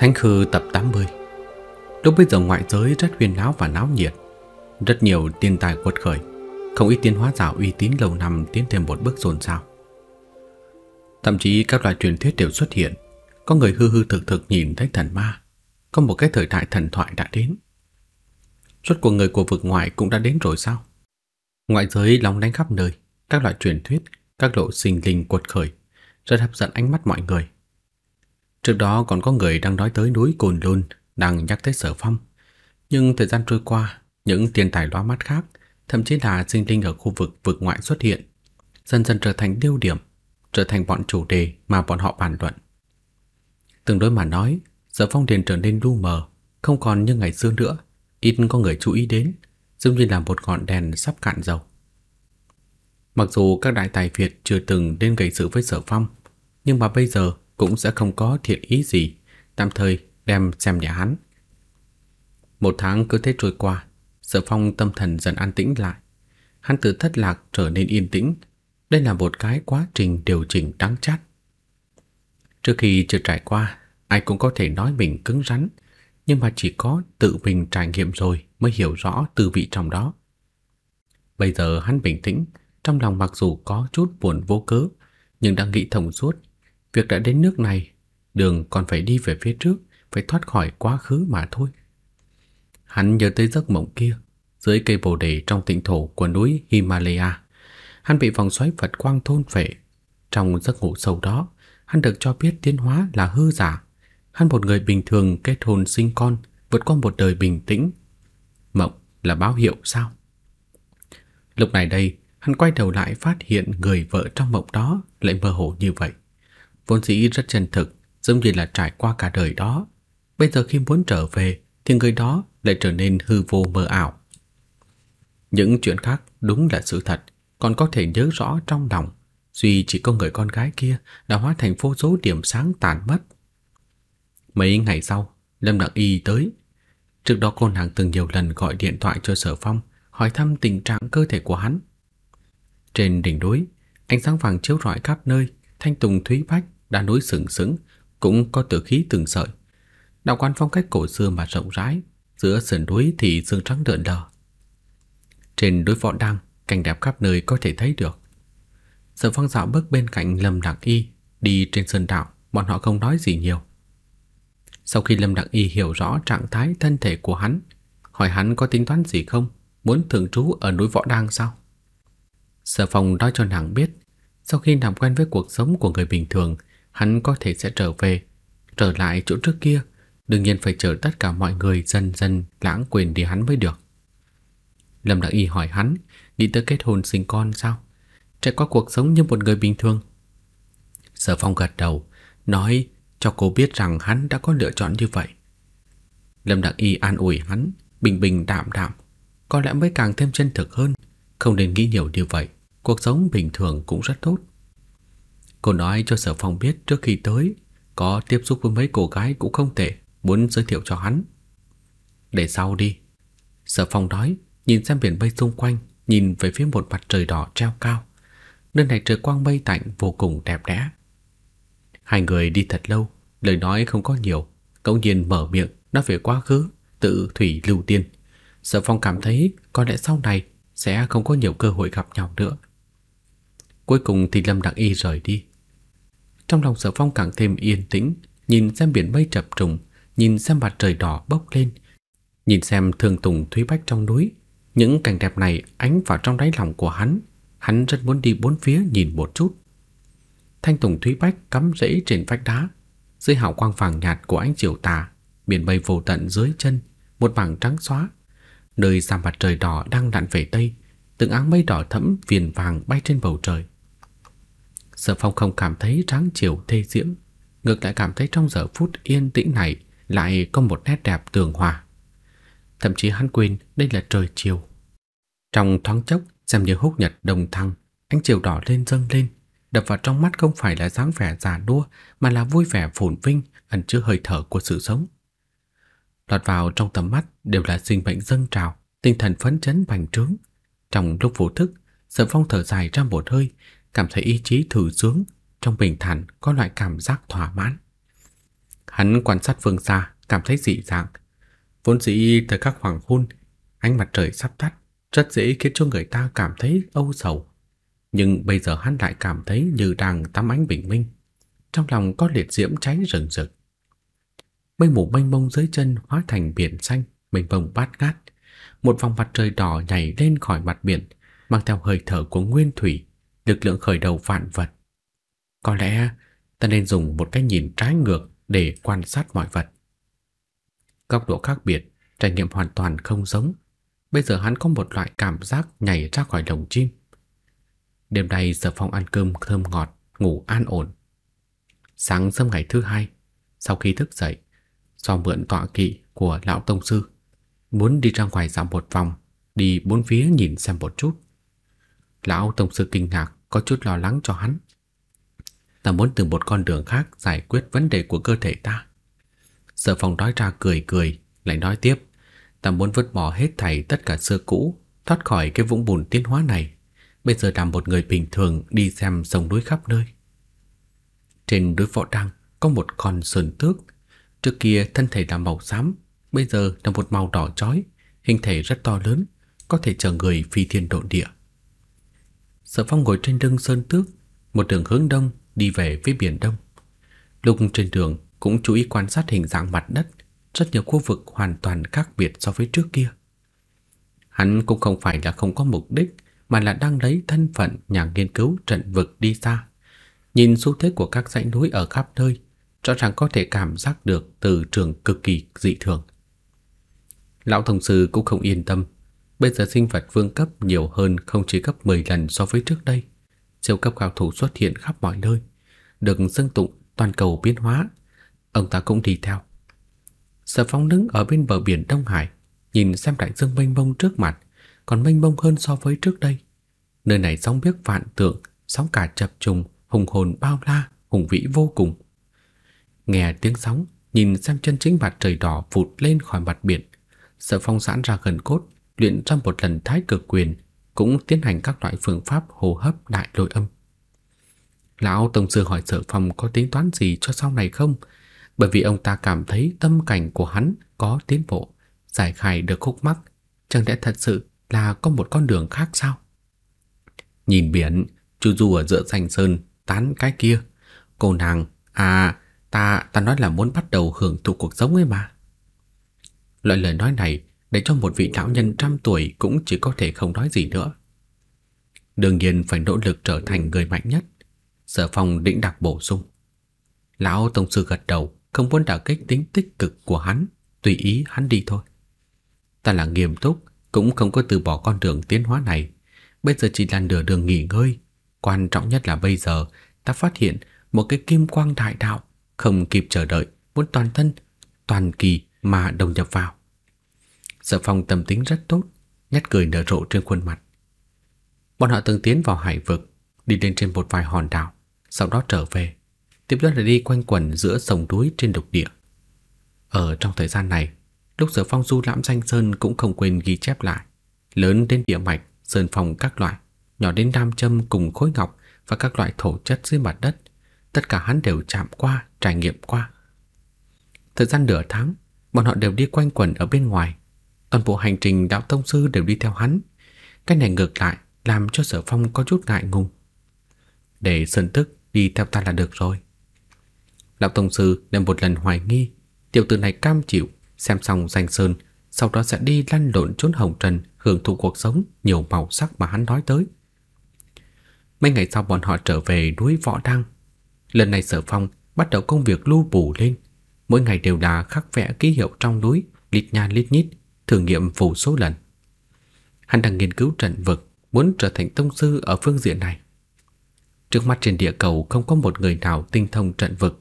Thánh Khư tập 80 Lúc bây giờ ngoại giới rất huyền náo và náo nhiệt. Rất nhiều tiên tài quật khởi. Không ít tiên hóa giả uy tín lâu năm tiến thêm một bước dồn sao Thậm chí các loại truyền thuyết đều xuất hiện. Có người hư hư thực thực nhìn thấy thần ma. Có một cái thời đại thần thoại đã đến. Suốt cuộc người của vực ngoại cũng đã đến rồi sao? Ngoại giới lóng lánh khắp nơi. Các loại truyền thuyết, Các lộ sinh linh quật khởi. Rất hấp dẫn ánh mắt mọi người. Trước đó còn có người đang nói tới núi Cồn Lôn, đang nhắc tới Sở Phong. Nhưng thời gian trôi qua, những tiền tài lóa mắt khác, thậm chí là sinh linh ở khu vực vực ngoại xuất hiện, dần dần trở thành tiêu điểm, trở thành bọn chủ đề mà bọn họ bàn luận. Tương đối mà nói, Sở Phong liền trở nên lu mờ, không còn như ngày xưa nữa, ít có người chú ý đến, giống như là một ngọn đèn sắp cạn dầu. Mặc dù các đại tài Việt chưa từng đến gây sự với Sở Phong, nhưng mà bây giờ cũng sẽ không có thiện ý gì, tạm thời đem xem nhà hắn. Một tháng cứ thế trôi qua, Sở Phong tâm thần dần an tĩnh lại. Hắn từ thất lạc trở nên yên tĩnh. Đây là một cái quá trình điều chỉnh đáng chát. Trước khi chưa trải qua, ai cũng có thể nói mình cứng rắn, nhưng mà chỉ có tự mình trải nghiệm rồi mới hiểu rõ tư vị trong đó. Bây giờ hắn bình tĩnh, trong lòng mặc dù có chút buồn vô cớ, nhưng đang nghĩ thông suốt Việc đã đến nước này, đường còn phải đi về phía trước, phải thoát khỏi quá khứ mà thôi. Hắn nhớ tới giấc mộng kia, dưới cây bồ đề trong tịnh thổ của núi Himalaya. Hắn bị vòng xoáy Phật quang thôn phệ. Trong giấc ngủ sâu đó, hắn được cho biết tiến hóa là hư giả. Hắn một người bình thường kết hôn sinh con, vượt qua một đời bình tĩnh. Mộng là báo hiệu sao? Lúc này đây, hắn quay đầu lại phát hiện người vợ trong mộng đó lại mơ hồ như vậy vốn dĩ rất chân thực, giống như là trải qua cả đời đó. Bây giờ khi muốn trở về thì người đó lại trở nên hư vô mơ ảo. Những chuyện khác đúng là sự thật, còn có thể nhớ rõ trong lòng. Duy chỉ có người con gái kia đã hóa thành vô số điểm sáng tàn mất. Mấy ngày sau, Lâm Đặng Y tới. Trước đó cô nàng từng nhiều lần gọi điện thoại cho Sở Phong hỏi thăm tình trạng cơ thể của hắn. Trên đỉnh núi, ánh sáng vàng chiếu rọi khắp nơi, thanh tùng thúy bách đã núi sừng sững, cũng có tử khí từng sợi. Đạo quán phong cách cổ xưa mà rộng rãi, giữa sườn núi thì sương trắng đượn đờ. Trên núi võ đăng, cảnh đẹp khắp nơi có thể thấy được. Sở phong dạo bước bên cạnh Lâm Đặng Y, đi trên sơn đạo, bọn họ không nói gì nhiều. Sau khi Lâm Đặng Y hiểu rõ trạng thái thân thể của hắn, hỏi hắn có tính toán gì không, muốn thường trú ở núi Võ Đăng sao? Sở Phong nói cho nàng biết, sau khi làm quen với cuộc sống của người bình thường, hắn có thể sẽ trở về, trở lại chỗ trước kia, đương nhiên phải chờ tất cả mọi người dần dần lãng quên đi hắn mới được. Lâm Đặng Y hỏi hắn, đi tới kết hôn sinh con sao? Trải qua cuộc sống như một người bình thường. Sở Phong gật đầu, nói cho cô biết rằng hắn đã có lựa chọn như vậy. Lâm Đặng Y an ủi hắn, bình bình đạm đạm, có lẽ mới càng thêm chân thực hơn, không nên nghĩ nhiều như vậy, cuộc sống bình thường cũng rất tốt. Cô nói cho Sở Phong biết trước khi tới, Có tiếp xúc với mấy cô gái cũng không tệ, Muốn giới thiệu cho hắn. Để sau đi. Sở Phong nói, Nhìn xem biển mây xung quanh, Nhìn về phía một mặt trời đỏ treo cao. Nơi này trời quang mây tạnh, vô cùng đẹp đẽ. Hai người đi thật lâu, Lời nói không có nhiều Cậu nhiên mở miệng, nói về quá khứ, Tự thủy lưu tiên. Sở Phong cảm thấy có lẽ sau này Sẽ không có nhiều cơ hội gặp nhau nữa. Cuối cùng thì Lâm Đặng Y rời đi trong lòng Sở Phong càng thêm yên tĩnh, nhìn xem biển mây chập trùng, nhìn xem mặt trời đỏ bốc lên, nhìn xem thương tùng thúy bách trong núi. Những cảnh đẹp này ánh vào trong đáy lòng của hắn, hắn rất muốn đi bốn phía nhìn một chút. Thanh tùng thúy bách cắm rễ trên vách đá, dưới hào quang vàng nhạt của ánh chiều tà, biển mây vô tận dưới chân, một mảng trắng xóa. Nơi xa mặt trời đỏ đang lặn về tây, từng áng mây đỏ thẫm viền vàng bay trên bầu trời. Sở Phong không cảm thấy tráng chiều thê diễm, ngược lại cảm thấy trong giờ phút yên tĩnh này lại có một nét đẹp tường hòa. Thậm chí hắn quên đây là trời chiều. Trong thoáng chốc, xem như húc nhật đồng thăng, ánh chiều đỏ lên dâng lên, đập vào trong mắt không phải là dáng vẻ già đua mà là vui vẻ phồn vinh, ẩn chứa hơi thở của sự sống. Lọt vào trong tầm mắt đều là sinh mệnh dâng trào, tinh thần phấn chấn bành trướng. Trong lúc vô thức, Sở Phong thở dài ra một hơi, cảm thấy ý chí thử sướng, trong bình thản có loại cảm giác thỏa mãn. Hắn quan sát phương xa, cảm thấy dị dạng. Vốn dĩ thời khắc hoàng hôn, ánh mặt trời sắp tắt, rất dễ khiến cho người ta cảm thấy âu sầu. Nhưng bây giờ hắn lại cảm thấy như đang tắm ánh bình minh. Trong lòng có liệt diễm cháy rừng rực. Mây mù mênh mông dưới chân hóa thành biển xanh, mênh mông bát ngát. Một vòng mặt trời đỏ nhảy lên khỏi mặt biển, mang theo hơi thở của nguyên thủy, lực lượng khởi đầu vạn vật. Có lẽ ta nên dùng một cái nhìn trái ngược để quan sát mọi vật. Góc độ khác biệt, trải nghiệm hoàn toàn không giống. Bây giờ hắn có một loại cảm giác nhảy ra khỏi lồng chim. Đêm nay Sở Phong ăn cơm thơm ngọt, ngủ an ổn. Sáng sớm ngày thứ hai, sau khi thức dậy, do mượn tọa kỵ của lão tông sư, muốn đi ra ngoài dạo một vòng, đi bốn phía nhìn xem một chút. Lão tông sư kinh ngạc, có chút lo lắng cho hắn. Ta muốn từ một con đường khác giải quyết vấn đề của cơ thể ta. Sở Phong nói ra cười cười, lại nói tiếp, ta muốn vứt bỏ hết thảy tất cả xưa cũ, thoát khỏi cái vũng bùn tiến hóa này. Bây giờ làm một người bình thường đi xem sông núi khắp nơi. Trên núi Võ Đăng có một con sơn tước. Trước kia thân thể là màu xám, bây giờ là một màu đỏ chói, hình thể rất to lớn, có thể chở người phi thiên độ địa. Sở Phong ngồi trên lưng sơn tước, một đường hướng đông đi về phía biển đông. Lúc trên đường cũng chú ý quan sát hình dạng mặt đất, rất nhiều khu vực hoàn toàn khác biệt so với trước kia. Hắn cũng không phải là không có mục đích, mà là đang lấy thân phận nhà nghiên cứu trận vực đi xa. Nhìn xu thế của các dãy núi ở khắp nơi, rõ ràng có thể cảm giác được từ trường cực kỳ dị thường. Lão thông sư cũng không yên tâm, bây giờ sinh vật vương cấp nhiều hơn không chỉ gấp 10 lần so với trước đây. Siêu cấp cao thủ xuất hiện khắp mọi nơi, được xưng tụng toàn cầu biến hóa. Ông ta cũng đi theo. Sở Phong đứng ở bên bờ biển Đông Hải, nhìn xem đại dương mênh mông trước mặt, còn mênh mông hơn so với trước đây. Nơi này sóng biếc vạn tượng, sóng cả chập trùng, hùng hồn bao la, hùng vĩ vô cùng. Nghe tiếng sóng, nhìn xem chân chính mặt trời đỏ vụt lên khỏi mặt biển, Sở Phong giãn ra gần cốt, luyện ra một lần thái cực quyền, cũng tiến hành các loại phương pháp hô hấp đại lôi âm. Lão Tổng sư hỏi Sở Phong có tính toán gì cho sau này không? Bởi vì ông ta cảm thấy tâm cảnh của hắn có tiến bộ, giải khai được khúc mắc, chẳng lẽ thật sự là có một con đường khác sao? Nhìn biển, chu du ở giữa danh sơn, tán cái kia. Cô nàng, à, ta, ta nói là muốn bắt đầu hưởng thụ cuộc sống ấy mà. Loại lời nói này để cho một vị lão nhân trăm tuổi cũng chỉ có thể không nói gì nữa. Đương nhiên phải nỗ lực trở thành người mạnh nhất. Sở Phong định đặc bổ sung. Lão Tông Sư gật đầu, không muốn đả kích tính tích cực của hắn, tùy ý hắn đi thôi. Ta là nghiêm túc, cũng không có từ bỏ con đường tiến hóa này. Bây giờ chỉ là nửa đường nghỉ ngơi. Quan trọng nhất là bây giờ ta phát hiện một cái kim quang đại đạo, không kịp chờ đợi, muốn toàn thân, toàn kỳ mà đồng nhập vào. Sở Phong tâm tính rất tốt, nhếch cười nở rộ trên khuôn mặt. Bọn họ từng tiến vào hải vực, đi lên trên một vài hòn đảo, sau đó trở về, tiếp đó là đi quanh quẩn giữa sông núi trên lục địa. Ở trong thời gian này, lúc Sở Phong du lãm danh sơn cũng không quên ghi chép lại, lớn đến địa mạch, sơn phong các loại, nhỏ đến nam châm cùng khối ngọc và các loại thổ chất dưới mặt đất, tất cả hắn đều chạm qua, trải nghiệm qua. Thời gian nửa tháng, bọn họ đều đi quanh quẩn ở bên ngoài, toàn bộ hành trình đạo tông sư đều đi theo hắn. Cái này ngược lại, làm cho Sở Phong có chút ngại ngùng. Để Sơn Tức đi theo ta là được rồi. Lão Tông Sư đem một lần hoài nghi, Tiểu tử này cam chịu, Xem xong danh sơn, Sau đó sẽ đi lăn lộn trốn hồng trần, Hưởng thụ cuộc sống, nhiều màu sắc mà hắn nói tới Mấy ngày sau bọn họ trở về núi Võ Đăng Lần này sở phong bắt đầu công việc lưu bù lên Mỗi ngày đều là khắc vẽ ký hiệu trong núi, Lít nha lít nhít Thử nghiệm phủ số lần Hắn đang nghiên cứu trận vực Muốn trở thành tông sư ở phương diện này Trước mắt trên địa cầu không có một người nào tinh thông trận vực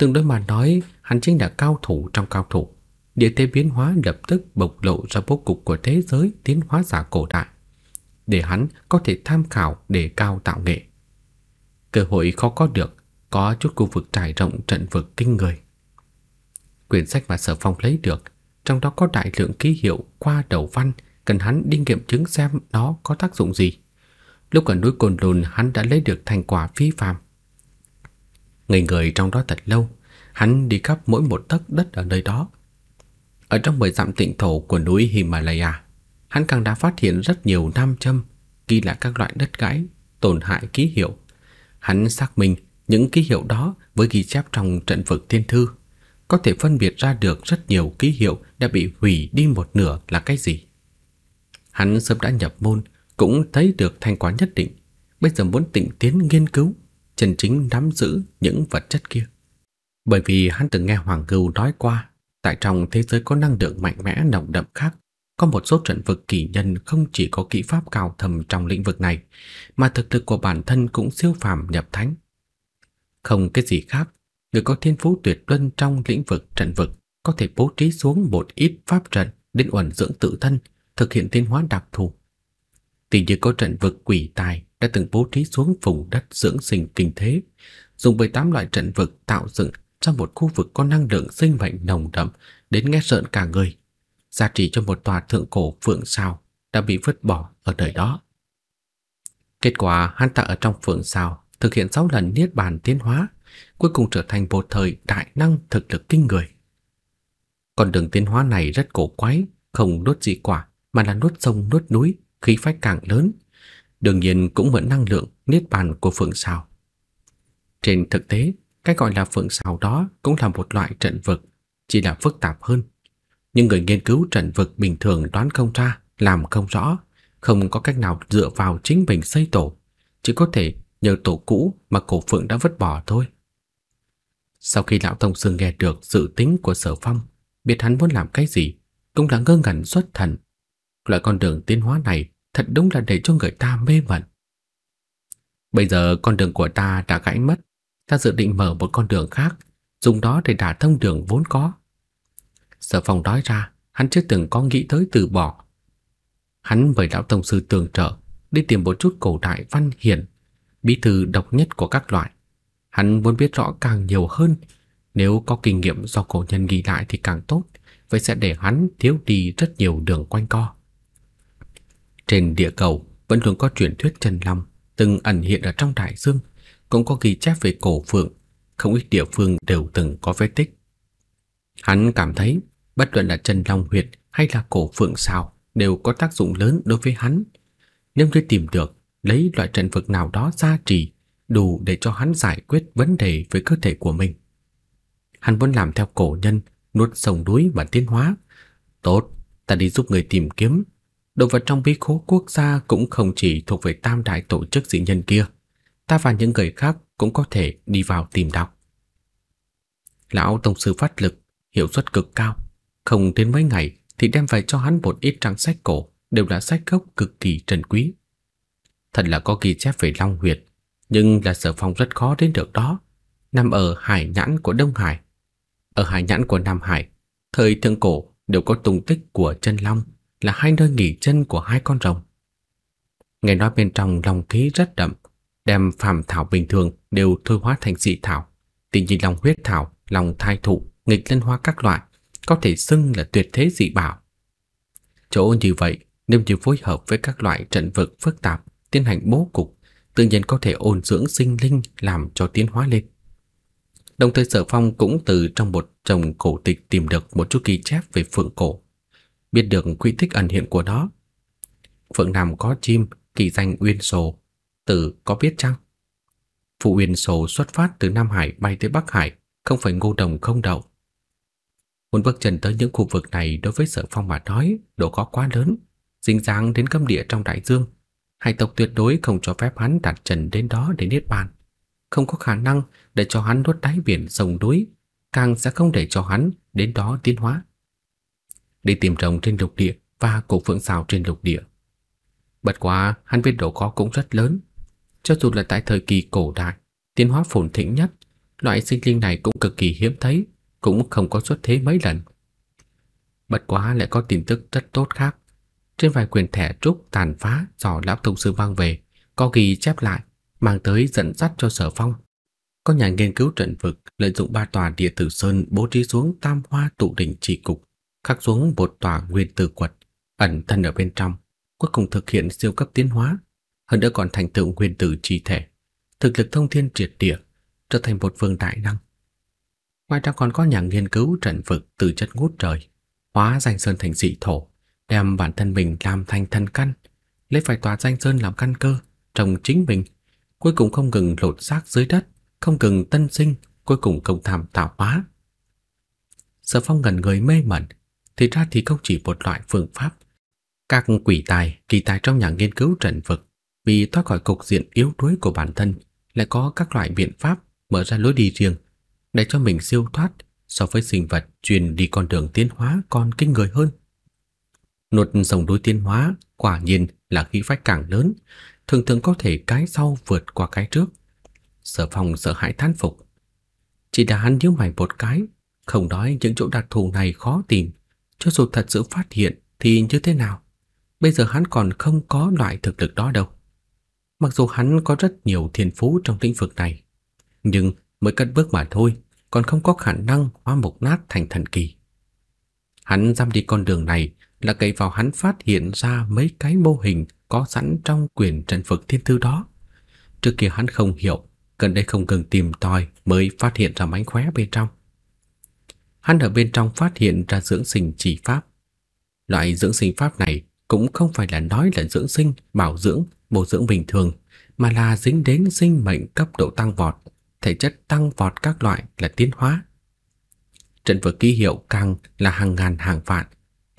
Tương đối mà nói, hắn chính là cao thủ trong cao thủ. Địa thế biến hóa lập tức bộc lộ ra bố cục của thế giới tiến hóa giả cổ đại, để hắn có thể tham khảo để cao tạo nghệ. Cơ hội khó có được, có chút khu vực trải rộng trận vực kinh người. Quyển sách mà Sở Phong lấy được, trong đó có đại lượng ký hiệu qua đầu văn, cần hắn đi nghiệm chứng xem nó có tác dụng gì. Lúc ở núi Cồn Lùn hắn đã lấy được thành quả phi phàm. Ngây người trong đó thật lâu, Hắn đi khắp mỗi một tấc đất ở nơi đó. Ở trong mười dặm tịnh thổ của núi Himalaya, hắn càng đã phát hiện rất nhiều nam châm ghi lại các loại đất gãy, tổn hại ký hiệu. Hắn xác minh những ký hiệu đó với ghi chép trong trận vực thiên thư, có thể phân biệt ra được rất nhiều ký hiệu đã bị hủy đi một nửa là cái gì. Hắn sớm đã nhập môn, cũng thấy được thành quả nhất định, bây giờ muốn tịnh tiến nghiên cứu, chân chính nắm giữ những vật chất kia. Bởi vì hắn từng nghe Hoàng Cừu nói qua, tại trong thế giới có năng lượng mạnh mẽ nồng đậm khác, có một số trận vực kỳ nhân không chỉ có kỹ pháp cao thầm trong lĩnh vực này, mà thực lực của bản thân cũng siêu phàm nhập thánh. Không cái gì khác, người có thiên phú tuyệt luân trong lĩnh vực trận vực có thể bố trí xuống một ít pháp trận đến uẩn dưỡng tự thân, thực hiện tiến hóa đặc thù. Tỷ như có trận vực quỷ tài đã từng bố trí xuống vùng đất dưỡng sinh kinh thế, dùng 18 loại trận vực tạo dựng trong một khu vực có năng lượng sinh mệnh nồng đậm đến nghe sợn cả người, giá trị cho một tòa thượng cổ phượng sao đã bị vứt bỏ ở đời đó. Kết quả hắn ta ở trong phượng sao thực hiện 6 lần niết bàn tiến hóa, cuối cùng trở thành một thời đại năng thực lực kinh người. Con đường tiến hóa này rất cổ quái, không nuốt gì quả mà là nuốt sông nuốt núi, khí phách càng lớn. Đương nhiên cũng mượn năng lượng niết bàn của phượng sao. Trên thực tế, cái gọi là phượng sao đó cũng là một loại trận vực, chỉ là phức tạp hơn. Nhưng người nghiên cứu trận vực bình thường đoán không ra, làm không rõ, không có cách nào dựa vào chính mình xây tổ, chỉ có thể nhờ tổ cũ mà cổ phượng đã vứt bỏ thôi. Sau khi lão thông sư nghe được sự tính của Sở Phong, biết hắn muốn làm cái gì, cũng là ngơ ngẩn xuất thần. Loại con đường tiến hóa này thật đúng là để cho người ta mê mẩn. Bây giờ con đường của ta đã gãy mất, ta dự định mở một con đường khác, dùng đó để đả thông đường vốn có. Sở Phong nói ra, hắn chưa từng có nghĩ tới từ bỏ. Hắn mời lão thông sư tường trợ đi tìm một chút cổ đại văn hiển, bí thư độc nhất của các loại. Hắn muốn biết rõ càng nhiều hơn, nếu có kinh nghiệm do cổ nhân ghi lại thì càng tốt, vậy sẽ để hắn thiếu đi rất nhiều đường quanh co. Trên địa cầu vẫn luôn có truyền thuyết chân long từng ẩn hiện ở trong đại dương, cũng có ghi chép về cổ phượng, không ít địa phương đều từng có vết tích. Hắn cảm thấy bất luận là chân long huyệt hay là cổ phượng sao đều có tác dụng lớn đối với hắn. Nếu như tìm được lấy loại trận vực nào đó ra trì đủ để cho hắn giải quyết vấn đề với cơ thể của mình. Hắn vẫn làm theo cổ nhân, nuốt sông núi và tiến hóa. Tốt, ta đi giúp người tìm kiếm. Đồ vật trong bí khố quốc gia cũng không chỉ thuộc về tam đại tổ chức dị nhân kia. Ta và những người khác cũng có thể đi vào tìm đọc. Lão Tông Sư phát lực, hiệu suất cực cao. Không đến mấy ngày thì đem về cho hắn một ít trang sách cổ, đều là sách gốc cực kỳ trân quý. Thật là có ghi chép về Long Huyệt, nhưng là sở phong rất khó đến được đó, nằm ở hải nhãn của Đông Hải. Ở hải nhãn của Nam Hải, thời thượng cổ đều có tung tích của chân long, là hai nơi nghỉ chân của hai con rồng. Nghe nói bên trong long khí rất đậm, đem phàm thảo bình thường đều thôi hóa thành dị thảo, tình như long huyết thảo, long thai thụ, nghịch lân hoa các loại, có thể xưng là tuyệt thế dị bảo. Chỗ như vậy, nếu như phối hợp với các loại trận vực phức tạp, tiến hành bố cục, tự nhiên có thể ôn dưỡng sinh linh làm cho tiến hóa lên. Đồng thời Sở Phong cũng từ trong một chồng cổ tịch tìm được một chút ghi chép về phượng cổ, biết được quy tích ẩn hiện của nó. Phượng Nam có chim, kỳ danh Uyên Sồ, tử có biết chăng? Phụ Uyên Sồ xuất phát từ Nam Hải bay tới Bắc Hải, không phải ngô đồng không đậu. Muốn bước chân tới những khu vực này đối với Sở Phong mà nói, độ khó quá lớn, dính dáng đến cấm địa trong đại dương, hải tộc tuyệt đối không cho phép hắn đặt chân đến đó để niết bàn, không có khả năng để cho hắn nuốt đáy biển sông núi, càng sẽ không để cho hắn đến đó tiến hóa. Đi tìm rồng trên lục địa và cổ phượng xào trên lục địa. Bất quá, hắn biết độ khó cũng rất lớn. Cho dù là tại thời kỳ cổ đại, tiến hóa phồn thịnh nhất, loại sinh linh này cũng cực kỳ hiếm thấy, cũng không có xuất thế mấy lần. Bất quá lại có tin tức rất tốt khác. Trên vài quyền thẻ trúc tàn phá do lão thông sư mang về, có ghi chép lại, mang tới dẫn dắt cho Sở Phong. Có nhà nghiên cứu trận vực lợi dụng ba tòa địa tử sơn bố trí xuống tam hoa tụ đỉnh chỉ cục, khắc xuống một tòa nguyên tử quật, ẩn thân ở bên trong, cuối cùng thực hiện siêu cấp tiến hóa, hơn nữa còn thành tựu nguyên tử chi thể, thực lực thông thiên triệt địa, trở thành một vương đại năng. Ngoài ra còn có nhà nghiên cứu trận vực từ chất ngút trời, hóa danh sơn thành dị thổ, đem bản thân mình làm thành thân căn, lấy phải tòa danh sơn làm căn cơ, trồng chính mình, cuối cùng không ngừng lột xác dưới đất, không ngừng tân sinh, cuối cùng công tham tạo hóa. Sở Phong gần người mê mẩn, thì ra thì không chỉ một loại phương pháp. Các quỷ tài, kỳ tài trong nhà nghiên cứu trận vực, vì thoát khỏi cục diện yếu đuối của bản thân, lại có các loại biện pháp mở ra lối đi riêng để cho mình siêu thoát so với sinh vật truyền đi con đường tiến hóa còn kinh người hơn. Nuốt dòng đối tiến hóa quả nhiên là khí phách càng lớn, thường thường có thể cái sau vượt qua cái trước. Sở Phong sợ hãi thán phục. Chỉ đã hắn nhíu mày một cái, không nói những chỗ đặc thù này khó tìm, cho dù thật sự phát hiện thì như thế nào? Bây giờ hắn còn không có loại thực lực đó đâu. Mặc dù hắn có rất nhiều thiên phú trong lĩnh vực này, nhưng mới cất bước mà thôi, còn không có khả năng hóa mục nát thành thần kỳ. Hắn dám đi con đường này là cậy vào hắn phát hiện ra mấy cái mô hình có sẵn trong quyển trận vực thiên thư đó. Trước kia hắn không hiểu, gần đây không cần tìm tòi mới phát hiện ra mánh khóe bên trong. Hắn ở bên trong phát hiện ra dưỡng sinh chỉ pháp. Loại dưỡng sinh pháp này cũng không phải là nói là dưỡng sinh, bảo dưỡng, bổ dưỡng bình thường, mà là dính đến sinh mệnh cấp độ tăng vọt, thể chất tăng vọt các loại là tiến hóa. Trận vực ký hiệu càng là hàng ngàn hàng vạn,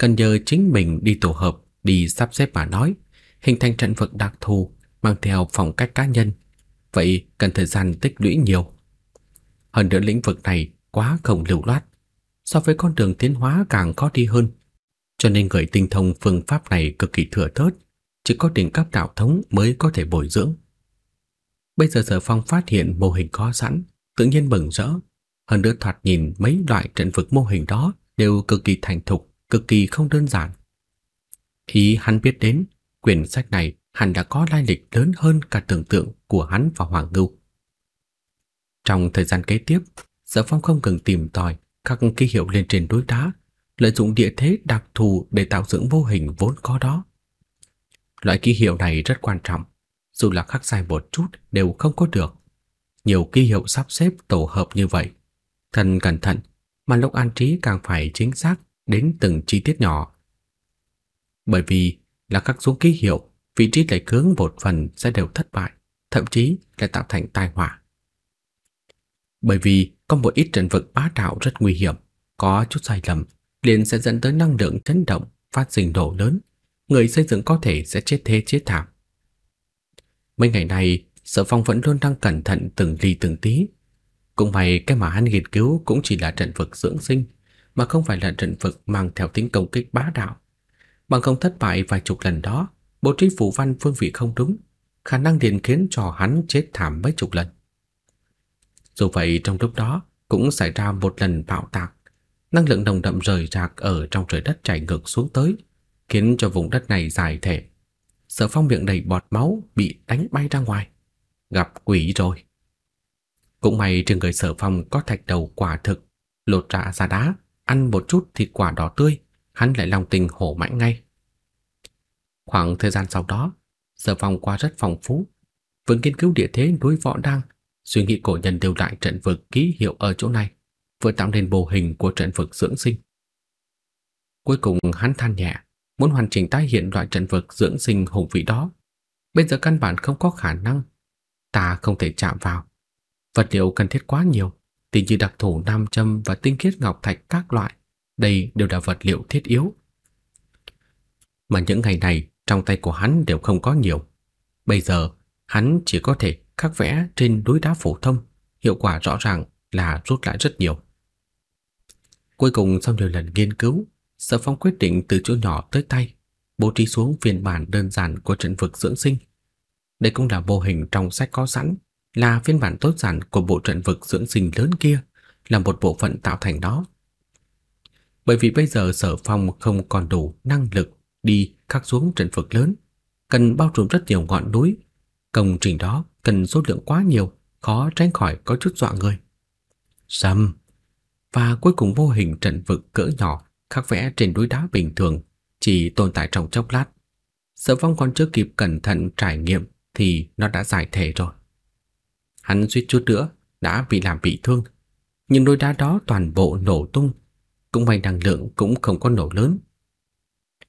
cần nhờ chính mình đi tổ hợp, đi sắp xếp mà nói, hình thành trận vực đặc thù mang theo phong cách cá nhân. Vậy cần thời gian tích lũy nhiều. Hơn nữa lĩnh vực này quá không lưu loát, so với con đường tiến hóa càng khó đi hơn. Cho nên người tinh thông phương pháp này cực kỳ thừa thớt, chỉ có đỉnh cấp đạo thống mới có thể bồi dưỡng. Bây giờ Sở Phong phát hiện mô hình có sẵn, tự nhiên mừng rỡ. Hơn nữa thoạt nhìn mấy loại trận vực mô hình đó đều cực kỳ thành thục, cực kỳ không đơn giản. Ý hắn biết đến, quyển sách này hẳn đã có lai lịch lớn hơn cả tưởng tượng của hắn và Hoàng Ngưu. Trong thời gian kế tiếp, Sở Phong không cần tìm tòi các ký hiệu lên trên đối đá, lợi dụng địa thế đặc thù để tạo dựng vô hình vốn có đó. Loại ký hiệu này rất quan trọng, dù là khắc sai một chút đều không có được. Nhiều ký hiệu sắp xếp tổ hợp như vậy, thần cẩn thận, mà lúc an trí càng phải chính xác đến từng chi tiết nhỏ. Bởi vì là khắc xuống ký hiệu, vị trí lệch hướng một phần sẽ đều thất bại, thậm chí là tạo thành tai họa. Bởi vì có một ít trận vực bá đạo rất nguy hiểm, có chút sai lầm liền sẽ dẫn tới năng lượng chấn động, phát sinh nổ lớn, người xây dựng có thể sẽ chết thế chết thảm. Mấy ngày này, Sở Phong vẫn luôn đang cẩn thận từng ly từng tí. Cũng may cái mà hắn nghiên cứu cũng chỉ là trận vực dưỡng sinh, mà không phải là trận vực mang theo tính công kích bá đạo. Bằng không thất bại vài chục lần đó, bố trí phù văn phương vị không đúng, khả năng liền khiến cho hắn chết thảm mấy chục lần. Dù vậy trong lúc đó cũng xảy ra một lần bạo tạc, năng lượng nồng đậm rời rạc ở trong trời đất chảy ngược xuống tới, khiến cho vùng đất này giải thể. Sở Phong miệng đầy bọt máu bị đánh bay ra ngoài, gặp quỷ rồi. Cũng may trên người Sở Phong có thạch đầu quả thực, lột ra ra đá, ăn một chút thịt quả đỏ tươi, hắn lại lòng tình hổ mãnh ngay. Khoảng thời gian sau đó, Sở Phong qua rất phong phú, vừa nghiên cứu địa thế núi Võ đang, suy nghĩ cổ nhân đều lại trận vực ký hiệu ở chỗ này, vừa tạo nên bồ hình của trận vực dưỡng sinh. Cuối cùng hắn than nhẹ, muốn hoàn chỉnh tái hiện loại trận vực dưỡng sinh hùng vĩ đó. Bây giờ căn bản không có khả năng, ta không thể chạm vào. Vật liệu cần thiết quá nhiều, thì như đặc thù nam châm và tinh khiết ngọc thạch các loại, đây đều là vật liệu thiết yếu. Mà những ngày này trong tay của hắn đều không có nhiều. Bây giờ hắn chỉ có thể khắc vẽ trên núi đá phổ thông, hiệu quả rõ ràng là rút lại rất nhiều. Cuối cùng sau nhiều lần nghiên cứu, Sở Phong quyết định từ chỗ nhỏ tới tay, bố trí xuống phiên bản đơn giản của trận vực dưỡng sinh. Đây cũng là mô hình trong sách có sẵn, là phiên bản tốt giản của bộ trận vực dưỡng sinh lớn kia, là một bộ phận tạo thành đó. Bởi vì bây giờ Sở Phong không còn đủ năng lực đi khắc xuống trận vực lớn, cần bao trùm rất nhiều ngọn núi. Công trình đó cần số lượng quá nhiều, khó tránh khỏi có chút dọa người. Sầm. Và cuối cùng vô hình trận vực cỡ nhỏ khắc vẽ trên núi đá bình thường chỉ tồn tại trong chốc lát. Sở Phong còn chưa kịp cẩn thận trải nghiệm thì nó đã giải thể rồi. Hắn suýt chút nữa đã bị làm bị thương. nhưng đôi đá đó toàn bộ nổ tung, cũng may năng lượng cũng không có nổ lớn.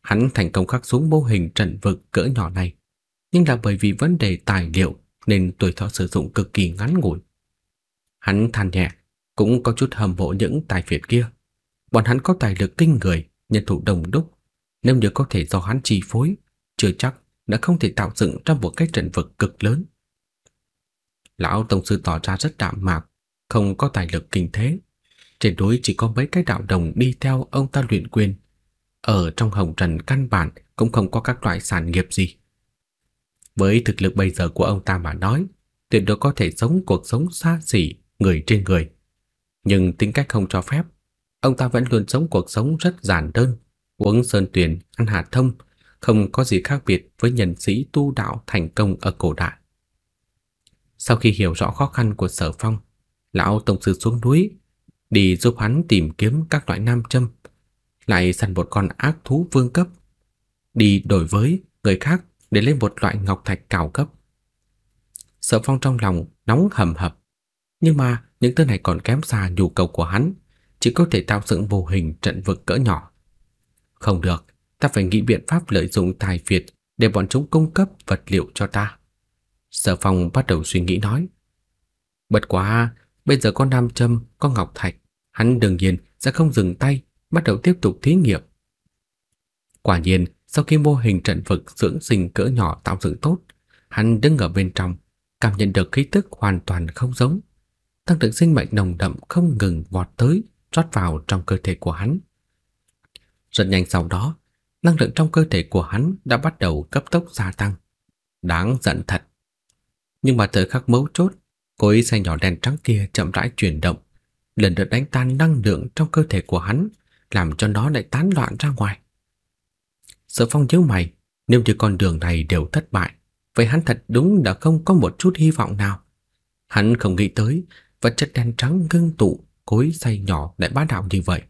Hắn thành công khắc xuống mô hình trận vực cỡ nhỏ này, nhưng là bởi vì vấn đề tài liệu nên tuổi thọ sử dụng cực kỳ ngắn ngủi. Hắn than nhẹ, cũng có chút hâm mộ những tài phiệt kia. Bọn hắn có tài lực kinh người, nhân thủ đồng đúc, nếu như có thể do hắn chi phối, chưa chắc đã không thể tạo dựng ra một cái trận vực cực lớn. Lão Tổng sư tỏ ra rất đạm mạc, không có tài lực kinh thế. Trên núi chỉ có mấy cái đạo đồng đi theo ông ta luyện quyền. Ở trong hồng trần căn bản cũng không có các loại sản nghiệp gì. Với thực lực bây giờ của ông ta mà nói, tuyệt đối có thể sống cuộc sống xa xỉ, người trên người. Nhưng tính cách không cho phép, ông ta vẫn luôn sống cuộc sống rất giản đơn, uống sơn tuyền, ăn hạt thông, không có gì khác biệt với nhân sĩ tu đạo thành công ở cổ đại. Sau khi hiểu rõ khó khăn của Sở Phong, lão tổng sư xuống núi đi giúp hắn tìm kiếm các loại nam châm, lại săn một con ác thú vương cấp, đi đổi với người khác để lấy một loại ngọc thạch cao cấp. Sở Phong trong lòng nóng hầm hập, nhưng mà những thứ này còn kém xa nhu cầu của hắn, chỉ có thể tạo dựng vô hình trận vực cỡ nhỏ. Không được, ta phải nghĩ biện pháp lợi dụng tài phiệt để bọn chúng cung cấp vật liệu cho ta. Sở Phong bắt đầu suy nghĩ nói. Bất quá, bây giờ có nam châm, có ngọc thạch, hắn đương nhiên sẽ không dừng tay, bắt đầu tiếp tục thí nghiệm. Quả nhiên, sau khi mô hình trận vực dưỡng sinh cỡ nhỏ tạo dựng tốt, hắn đứng ở bên trong, cảm nhận được khí tức hoàn toàn không giống. Tăng lượng sinh mệnh nồng đậm không ngừng vọt tới, rót vào trong cơ thể của hắn. Rất nhanh sau đó, năng lượng trong cơ thể của hắn đã bắt đầu cấp tốc gia tăng. Đáng giận thật. Nhưng mà thời khắc mấu chốt, cối xe nhỏ đen trắng kia chậm rãi chuyển động, lần lượt đánh tan năng lượng trong cơ thể của hắn, làm cho nó lại tán loạn ra ngoài. Sở Phong nhớ mày, nếu như con đường này đều thất bại, vậy hắn thật đúng đã không có một chút hy vọng nào. Hắn không nghĩ tới, vật chất đen trắng ngưng tụ, cối xay nhỏ lại bá đạo như vậy,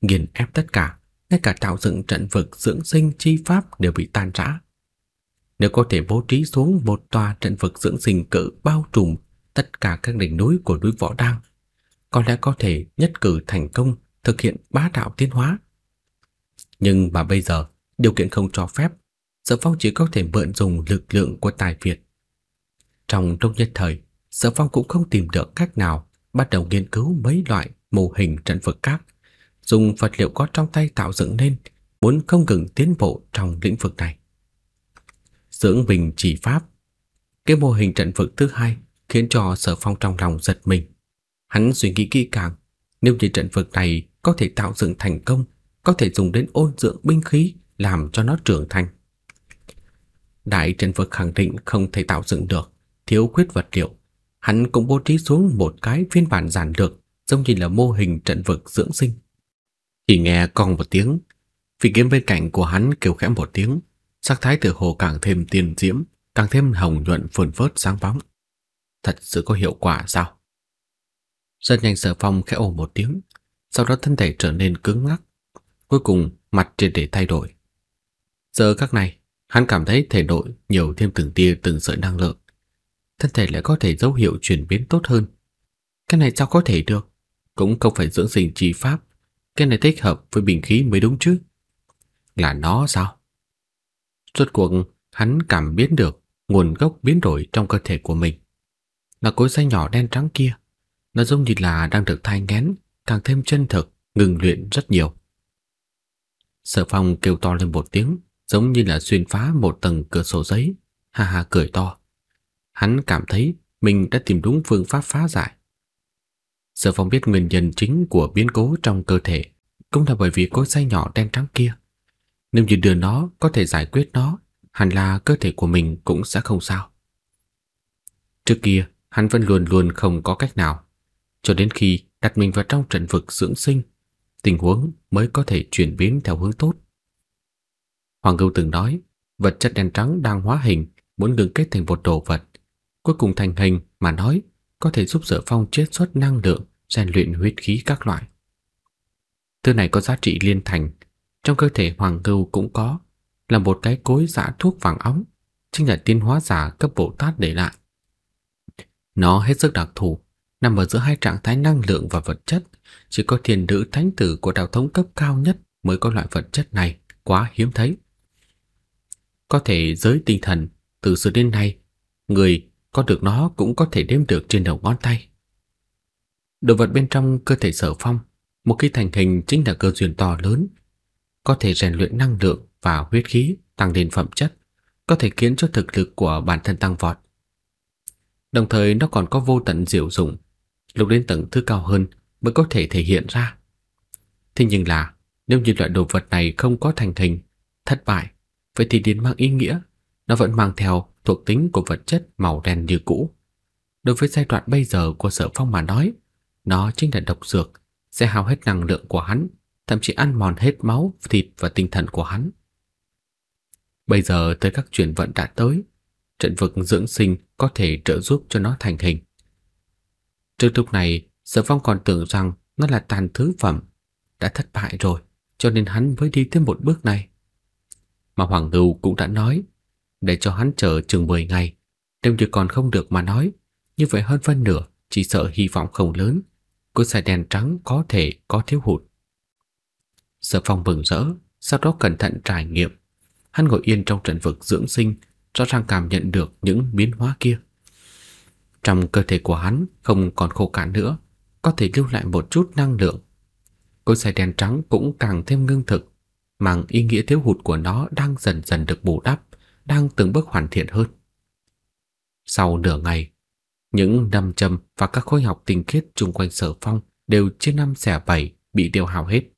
nghiền ép tất cả, ngay cả tạo dựng trận vực dưỡng sinh chi pháp đều bị tan rã. Nếu có thể bố trí xuống một tòa trận vực dưỡng sinh cự bao trùm tất cả các đỉnh núi của núi Võ Đang, có lẽ có thể nhất cử thành công thực hiện bá đạo tiến hóa. Nhưng mà bây giờ, điều kiện không cho phép, Sở Phong chỉ có thể mượn dùng lực lượng của tài Việt. Trong lúc nhất thời, Sở Phong cũng không tìm được cách nào bắt đầu nghiên cứu mấy loại mô hình trận vực khác, dùng vật liệu có trong tay tạo dựng nên, muốn không ngừng tiến bộ trong lĩnh vực này. Dưỡng bình chỉ pháp Cái mô hình trận vực thứ hai khiến cho Sở Phong trong lòng giật mình. Hắn suy nghĩ kỹ càng, nếu như trận vực này có thể tạo dựng thành công, có thể dùng đến ôn dưỡng binh khí làm cho nó trưởng thành. Đại trận vực khẳng định không thể tạo dựng được, thiếu khuyết vật liệu. Hắn cũng bố trí xuống một cái phiên bản giản lược, giống như là mô hình trận vực dưỡng sinh. Chỉ nghe còn một tiếng, phi kiếm bên cạnh của hắn kêu khẽ một tiếng, sắc thái từ hồ càng thêm tiên diễm, càng thêm hồng nhuận phồn phớt sáng bóng. Thật sự có hiệu quả sao? Rất nhanh Sở Phong khẽ ồ một tiếng, sau đó thân thể trở nên cứng ngắc, cuối cùng mặt triệt để thay đổi. Giờ các này, hắn cảm thấy thể nội nhiều thêm từng tia từng sợi năng lượng, thân thể lại có thể dấu hiệu chuyển biến tốt hơn. Cái này sao có thể được? Cũng không phải dưỡng sinh chi pháp, cái này thích hợp với bình khí mới đúng chứ. Là nó sao? Rốt cuộc hắn cảm biến được nguồn gốc biến đổi trong cơ thể của mình. Là cối xay nhỏ đen trắng kia, nó giống như là đang được thai nghén, càng thêm chân thực, ngừng luyện rất nhiều. Sở Phong kêu to lên một tiếng, giống như là xuyên phá một tầng cửa sổ giấy, ha ha cười to. Hắn cảm thấy mình đã tìm đúng phương pháp phá giải. Sở Phong biết nguyên nhân chính của biến cố trong cơ thể cũng là bởi vì cối xay nhỏ đen trắng kia. Nếu như đưa nó có thể giải quyết nó, hẳn là cơ thể của mình cũng sẽ không sao. Trước kia, hắn vẫn luôn luôn không có cách nào, cho đến khi đặt mình vào trong trận vực dưỡng sinh, tình huống mới có thể chuyển biến theo hướng tốt. Hoàng Gâu từng nói, vật chất đen trắng đang hóa hình, muốn ngừng kết thành một đồ vật, cuối cùng thành hình mà nói có thể giúp Sở Phong chiết xuất năng lượng, rèn luyện huyết khí các loại. Thứ này có giá trị liên thành, trong cơ thể Hoàng ngưu cũng có, là một cái cối giả thuốc vàng óng, chính là tiến hóa giả cấp Bồ Tát để lại. Nó hết sức đặc thù, nằm ở giữa hai trạng thái năng lượng và vật chất, chỉ có thiền nữ thánh tử của đạo thống cấp cao nhất mới có loại vật chất này, quá hiếm thấy. Có thể giới tinh thần từ xưa đến nay, người có được nó cũng có thể đếm được trên đầu ngón tay. Đồ vật bên trong cơ thể Sở Phong, một khi thành hình chính là cơ duyên to lớn, có thể rèn luyện năng lượng và huyết khí, tăng lên phẩm chất, có thể khiến cho thực lực của bản thân tăng vọt. Đồng thời nó còn có vô tận diệu dụng, lúc đến tầng thứ cao hơn mới có thể thể hiện ra. Thế nhưng là nếu như loại đồ vật này không có thành hình, thất bại, vậy thì điên mang ý nghĩa, nó vẫn mang theo thuộc tính của vật chất màu đen như cũ. Đối với giai đoạn bây giờ của Sở Phong mà nói, nó chính là độc dược, sẽ hao hết năng lượng của hắn, thậm chí ăn mòn hết máu, thịt và tinh thần của hắn. Bây giờ tới các chuyển vận đã tới, trận vực dưỡng sinh có thể trợ giúp cho nó thành hình. Trước lúc này, Sở Phong còn tưởng rằng nó là tàn thứ phẩm, đã thất bại rồi, cho nên hắn mới đi thêm một bước này. Mà Hoàng Ngưu cũng đã nói, để cho hắn chờ chừng 10 ngày, nếu như còn không được mà nói, như vậy hơn phân nửa chỉ sợ hy vọng không lớn, của xài đen trắng có thể có thiếu hụt. Sở Phong mừng rỡ, sau đó cẩn thận trải nghiệm. Hắn ngồi yên trong trận vực dưỡng sinh, rõ ràng cảm nhận được những biến hóa kia. Trong cơ thể của hắn không còn khô cạn nữa, có thể lưu lại một chút năng lượng. Cối xài đen trắng cũng càng thêm ngưng thực, mang ý nghĩa thiếu hụt của nó đang dần dần được bù đắp, đang từng bước hoàn thiện hơn. Sau nửa ngày, những năm châm và các khối học tinh khiết chung quanh sở phong đều chia năm xẻ bảy bị tiêu hao hết.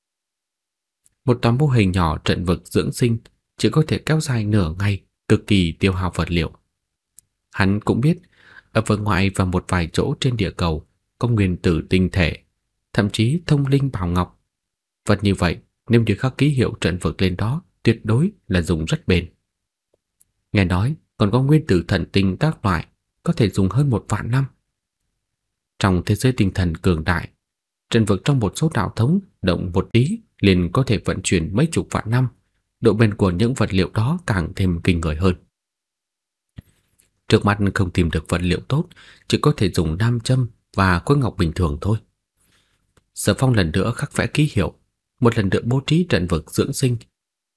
Một tòa mô hình nhỏ trận vực dưỡng sinh chỉ có thể kéo dài nửa ngày, cực kỳ tiêu hao vật liệu. Hắn cũng biết, ở vực ngoại và một vài chỗ trên địa cầu có nguyên tử tinh thể, thậm chí thông linh bảo ngọc. Vật như vậy, nếu như khắc ký hiệu trận vực lên đó, tuyệt đối là dùng rất bền. Nghe nói còn có nguyên tử thần tinh các loại có thể dùng hơn một vạn năm. Trong thế giới tinh thần cường đại, trận vực trong một số đạo thống động một tí liền có thể vận chuyển mấy chục vạn năm, độ bền của những vật liệu đó càng thêm kinh người hơn. Trước mắt không tìm được vật liệu tốt, chỉ có thể dùng nam châm và khối ngọc bình thường thôi. Sở Phong lần nữa khắc vẽ ký hiệu, một lần nữa bố trí trận vực dưỡng sinh,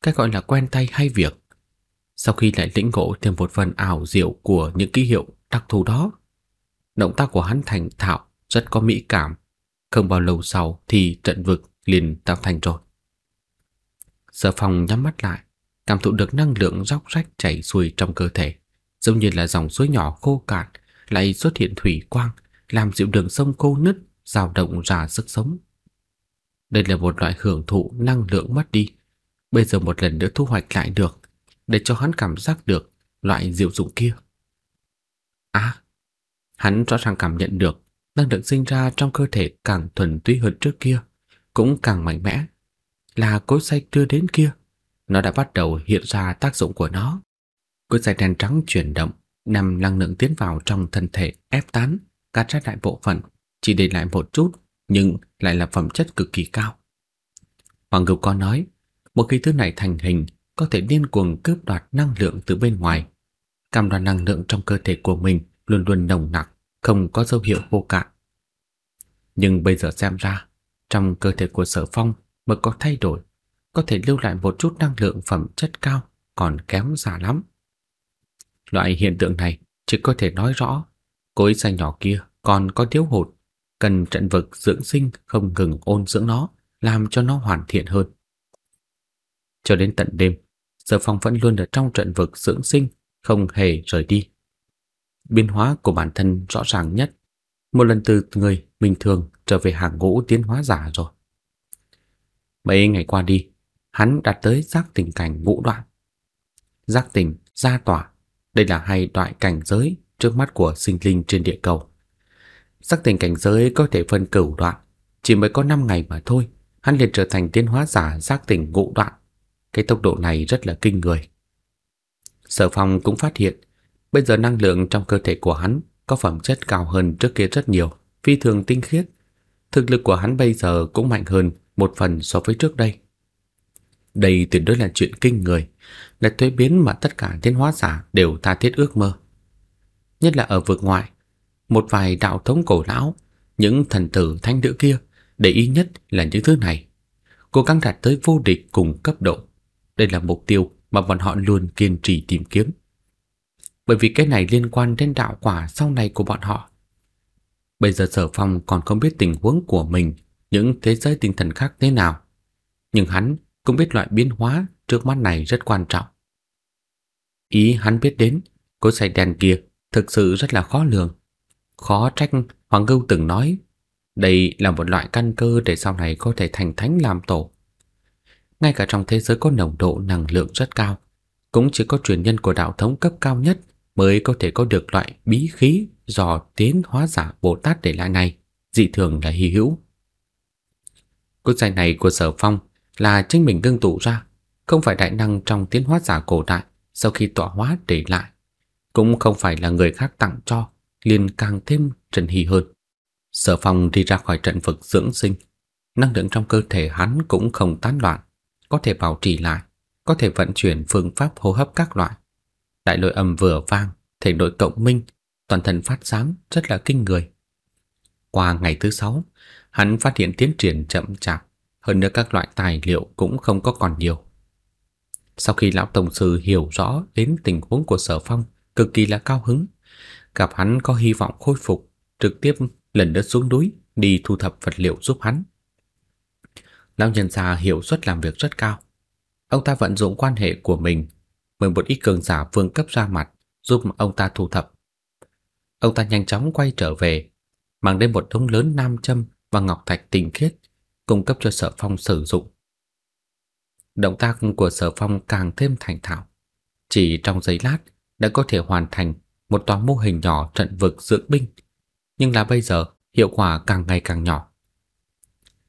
cái gọi là quen tay hay việc. Sau khi lại lĩnh ngộ thêm một phần ảo diệu của những ký hiệu đặc thù đó, động tác của hắn thành thạo, rất có mỹ cảm. Không bao lâu sau thì trận vực liền tạo thành rồi. Sở Phòng nhắm mắt lại, cảm thụ được năng lượng róc rách chảy xuôi trong cơ thể, giống như là dòng suối nhỏ khô cạn lại xuất hiện thủy quang, làm dịu đường sông khô nứt, dao động ra sức sống. Đây là một loại hưởng thụ năng lượng mất đi, bây giờ một lần nữa thu hoạch lại được, để cho hắn cảm giác được loại diệu dụng kia. À, hắn rõ ràng cảm nhận được năng lượng sinh ra trong cơ thể càng thuần túy hơn trước kia, cũng càng mạnh mẽ. Là cối xay đưa đến kia, nó đã bắt đầu hiện ra tác dụng của nó. Cối xay đen trắng chuyển động, nằm năng lượng tiến vào trong thân thể ép tán, cắt ra đại bộ phận, chỉ để lại một chút, nhưng lại là phẩm chất cực kỳ cao. Hoàng Ngưu có nói, một khi thứ này thành hình, có thể điên cuồng cướp đoạt năng lượng từ bên ngoài. Cam đoan năng lượng trong cơ thể của mình luôn luôn nồng nặc, không có dấu hiệu vô cạn. Nhưng bây giờ xem ra, trong cơ thể của Sở Phong mới có thay đổi, có thể lưu lại một chút năng lượng phẩm chất cao, còn kém xa lắm. Loại hiện tượng này chỉ có thể nói rõ, cối xanh nhỏ kia còn có thiếu hụt, cần trận vực dưỡng sinh không ngừng ôn dưỡng nó, làm cho nó hoàn thiện hơn. Cho đến tận đêm, Sở Phong vẫn luôn ở trong trận vực dưỡng sinh, không hề rời đi. Biến hóa của bản thân rõ ràng nhất, một lần từ người bình thường trở về hàng ngũ tiến hóa giả rồi. Mấy ngày qua đi, hắn đạt tới giác tình cảnh ngũ đoạn. Giác tình, gia tỏa, đây là hai đoạn cảnh giới trước mắt của sinh linh trên địa cầu. Giác tình cảnh giới có thể phân cửu đoạn, chỉ mới có 5 ngày mà thôi, hắn liền trở thành tiến hóa giả giác tình ngũ đoạn. Cái tốc độ này rất là kinh người. Sở Phong cũng phát hiện, bây giờ năng lượng trong cơ thể của hắn có phẩm chất cao hơn trước kia rất nhiều, phi thường tinh khiết. Thực lực của hắn bây giờ cũng mạnh hơn một phần so với trước đây. Đây tuyệt đối là chuyện kinh người, là thuế biến mà tất cả tiến hóa giả đều tha thiết ước mơ. Nhất là ở vực ngoại, một vài đạo thống cổ lão những thần tử thanh nữ kia để ý nhất là những thứ này. Cố gắng đạt tới vô địch cùng cấp độ. Đây là mục tiêu mà bọn họ luôn kiên trì tìm kiếm. Bởi vì cái này liên quan đến đạo quả sau này của bọn họ. Bây giờ Sở Phong còn không biết tình huống của mình, những thế giới tinh thần khác thế nào. Nhưng hắn cũng biết loại biến hóa trước mắt này rất quan trọng. Ý hắn biết đến, cối xay đèn kia thực sự rất là khó lường. Khó trách Hoàng Ngưu từng nói, đây là một loại căn cơ để sau này có thể thành thánh làm tổ. Ngay cả trong thế giới có nồng độ năng lượng rất cao, cũng chỉ có truyền nhân của đạo thống cấp cao nhất mới có thể có được loại bí khí do tiến hóa giả Bồ Tát để lại này, dị thường là hy hữu. Cốt giải này của Sở Phong là chính mình ngưng tụ ra, không phải đại năng trong tiến hóa giả cổ đại sau khi tọa hóa để lại, cũng không phải là người khác tặng cho, liền càng thêm trần hi hơn. Sở Phong đi ra khỏi trận vực dưỡng sinh, năng lượng trong cơ thể hắn cũng không tán loạn, có thể bảo trì lại, có thể vận chuyển phương pháp hô hấp các loại. Đại nội âm vừa vang, thể nội cộng minh, toàn thân phát sáng rất là kinh người. Qua ngày thứ sáu, hắn phát hiện tiến triển chậm chạp, hơn nữa các loại tài liệu cũng không có còn nhiều. Sau khi lão tổng sư hiểu rõ đến tình huống của Sở Phong, cực kỳ là cao hứng, gặp hắn có hy vọng khôi phục, trực tiếp lần đất xuống núi đi thu thập vật liệu giúp hắn. Lão nhân già hiệu suất làm việc rất cao. Ông ta vận dụng quan hệ của mình, mời một ít cường giả vương cấp ra mặt giúp ông ta thu thập. Ông ta nhanh chóng quay trở về, mang đến một đống lớn nam châm và ngọc thạch tinh khiết, cung cấp cho Sở Phong sử dụng. Động tác của Sở Phong càng thêm thành thạo. Chỉ trong giây lát đã có thể hoàn thành một tòa mô hình nhỏ trận vực dưỡng binh, nhưng là bây giờ hiệu quả càng ngày càng nhỏ.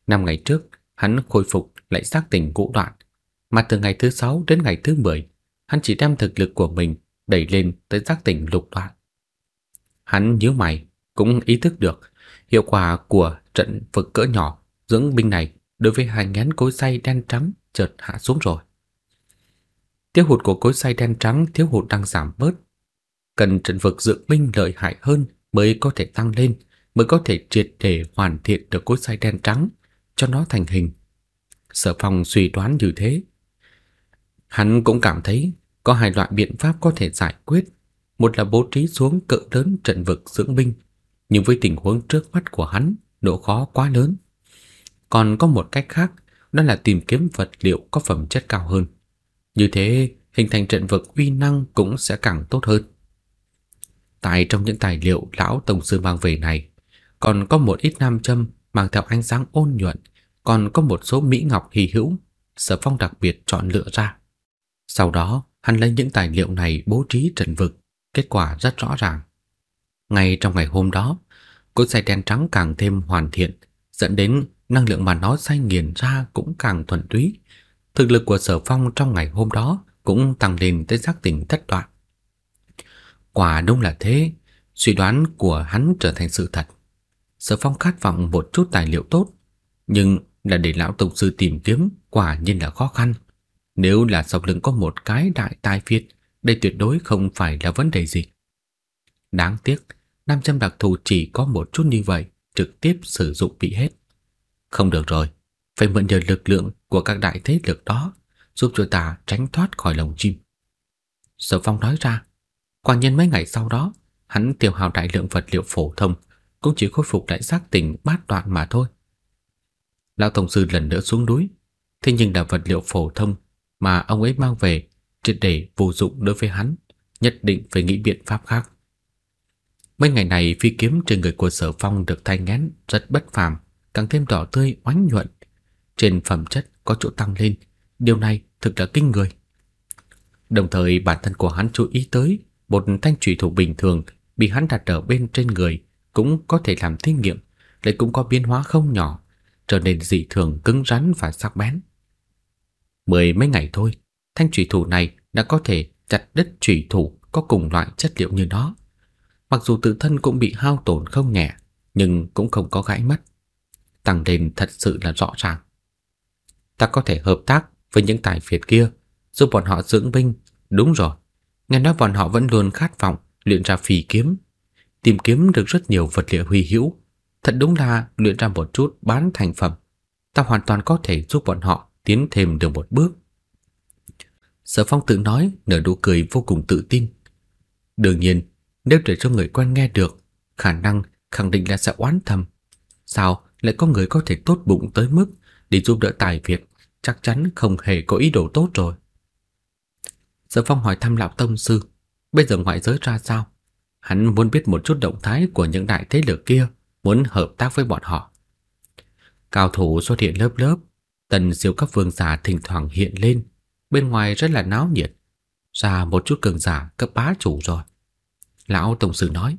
Năm ngày trước, hắn khôi phục lại xác tỉnh cũ đoạn, mà từ ngày thứ sáu đến ngày thứ 10, hắn chỉ đem thực lực của mình đẩy lên tới giác tỉnh lục đoạn. Hắn nhíu mày, cũng ý thức được hiệu quả của trận vực cỡ nhỏ dưỡng binh này đối với hai nhánh cối xay đen trắng chợt hạ xuống rồi. Tiêu hụt của cối xay đen trắng thiếu hụt đang giảm bớt. Cần trận vực dưỡng binh lợi hại hơn mới có thể tăng lên, mới có thể triệt để hoàn thiện được cối xay đen trắng cho nó thành hình. Sở Phong suy đoán như thế. Hắn cũng cảm thấy có hai loại biện pháp có thể giải quyết. Một là bố trí xuống cỡ lớn trận vực dưỡng binh, nhưng với tình huống trước mắt của hắn, độ khó quá lớn. Còn có một cách khác, đó là tìm kiếm vật liệu có phẩm chất cao hơn. Như thế, hình thành trận vực uy năng cũng sẽ càng tốt hơn. Tại trong những tài liệu lão tổng sư mang về này, còn có một ít nam châm mang theo ánh sáng ôn nhuận, còn có một số mỹ ngọc hy hữu, Sở Phong đặc biệt chọn lựa ra. Sau đó, hắn lấy những tài liệu này bố trí trận vực, kết quả rất rõ ràng. Ngay trong ngày hôm đó, cối xay đen trắng càng thêm hoàn thiện, dẫn đến năng lượng mà nó xay nghiền ra cũng càng thuần túy. Thực lực của Sở Phong trong ngày hôm đó cũng tăng lên tới giác tỉnh thất đoạn. Quả đúng là thế, suy đoán của hắn trở thành sự thật. Sở Phong khát vọng một chút tài liệu tốt, nhưng là để lão tổng sư tìm kiếm quả nhiên là khó khăn. Nếu là sau lưng có một cái đại tai phiệt, đây tuyệt đối không phải là vấn đề gì. Đáng tiếc, nam châm đặc thù chỉ có một chút như vậy, trực tiếp sử dụng bị hết. Không được rồi, phải mượn nhờ lực lượng của các đại thế lực đó giúp cho ta tránh thoát khỏi lồng chim. Sở Phong nói ra, quả nhiên mấy ngày sau đó, hắn tiêu hao đại lượng vật liệu phổ thông, cũng chỉ khôi phục lại giác tỉnh bát đoạn mà thôi. Lão tổng sư lần nữa xuống núi, thế nhưng là vật liệu phổ thông mà ông ấy mang về triệt để vô dụng đối với hắn, nhất định phải nghĩ biện pháp khác. Mấy ngày này phi kiếm trên người của Sở Phong được thay ngén rất bất phàm, càng thêm đỏ tươi oánh nhuận, trên phẩm chất có chỗ tăng lên, điều này thực là kinh người. Đồng thời bản thân của hắn chú ý tới một thanh trụy thủ bình thường bị hắn đặt ở bên trên người cũng có thể làm thí nghiệm, lại cũng có biến hóa không nhỏ, trở nên dị thường cứng rắn và sắc bén. Mười mấy ngày thôi, thanh trùy thủ này đã có thể chặt đứt trùy thủ có cùng loại chất liệu như nó. Mặc dù tự thân cũng bị hao tổn không nhẹ, nhưng cũng không có gãy mất. Tăng đền thật sự là rõ ràng. Ta có thể hợp tác với những tài phiệt kia, giúp bọn họ dưỡng binh. Đúng rồi, nghe nói bọn họ vẫn luôn khát vọng luyện ra phì kiếm, tìm kiếm được rất nhiều vật liệu huy hữu. Thật đúng là luyện ra một chút bán thành phẩm, ta hoàn toàn có thể giúp bọn họ tiến thêm được một bước. Sở Phong tự nói nở nụ cười vô cùng tự tin. Đương nhiên, nếu để cho người quen nghe được, khả năng khẳng định là sẽ oán thầm. Sao lại có người có thể tốt bụng tới mức để giúp đỡ tài Việt, chắc chắn không hề có ý đồ tốt rồi. Sở Phong hỏi thăm lão tông sư, bây giờ ngoại giới ra sao? Hắn muốn biết một chút động thái của những đại thế lực kia, muốn hợp tác với bọn họ. Cao thủ xuất hiện lớp lớp, tần siêu cấp vương giả thỉnh thoảng hiện lên, bên ngoài rất là náo nhiệt, ra một chút cường giả cấp bá chủ rồi. Lão Tổng Sư nói,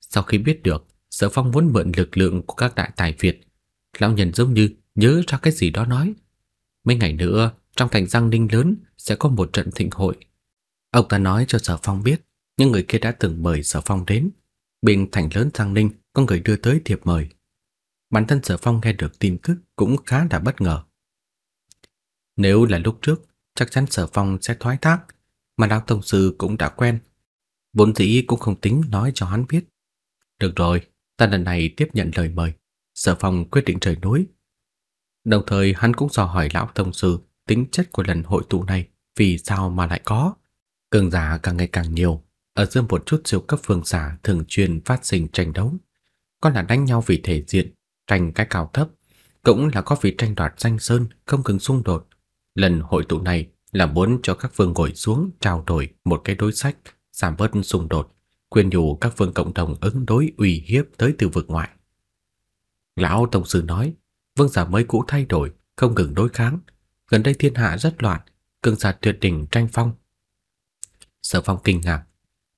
sau khi biết được Sở Phong muốn mượn lực lượng của các đại tài Việt, lão nhân giống như nhớ ra cái gì đó nói. Mấy ngày nữa, trong thành Giang Ninh lớn sẽ có một trận thịnh hội. Ông ta nói cho Sở Phong biết, những người kia đã từng mời Sở Phong đến. Bên thành lớn Giang Ninh có người đưa tới thiệp mời. Bản thân Sở Phong nghe được tin tức cũng khá là bất ngờ. Nếu là lúc trước, chắc chắn Sở Phong sẽ thoái thác, mà lão tổng sư cũng đã quen. Vốn dĩ cũng không tính nói cho hắn biết. Được rồi, ta lần này tiếp nhận lời mời. Sở Phong quyết định rời núi. Đồng thời hắn cũng dò hỏi lão tổng sư tính chất của lần hội tụ này vì sao mà lại có. Cường giả càng ngày càng nhiều, ở giữa một chút siêu cấp phương giả thường chuyên phát sinh tranh đấu. Có là đánh nhau vì thể diện, tranh cái cao thấp, cũng là có vì tranh đoạt danh sơn không ngừng xung đột. Lần hội tụ này là muốn cho các vương ngồi xuống trao đổi một cái đối sách giảm bớt xung đột, khuyên nhủ các vương cộng đồng ứng đối uy hiếp tới từ vực ngoại. Lão Tổng Sư nói, vương giả mới cũ thay đổi, không ngừng đối kháng. Gần đây thiên hạ rất loạn, cường giả tuyệt đỉnh tranh phong. Sở phong kinh ngạc,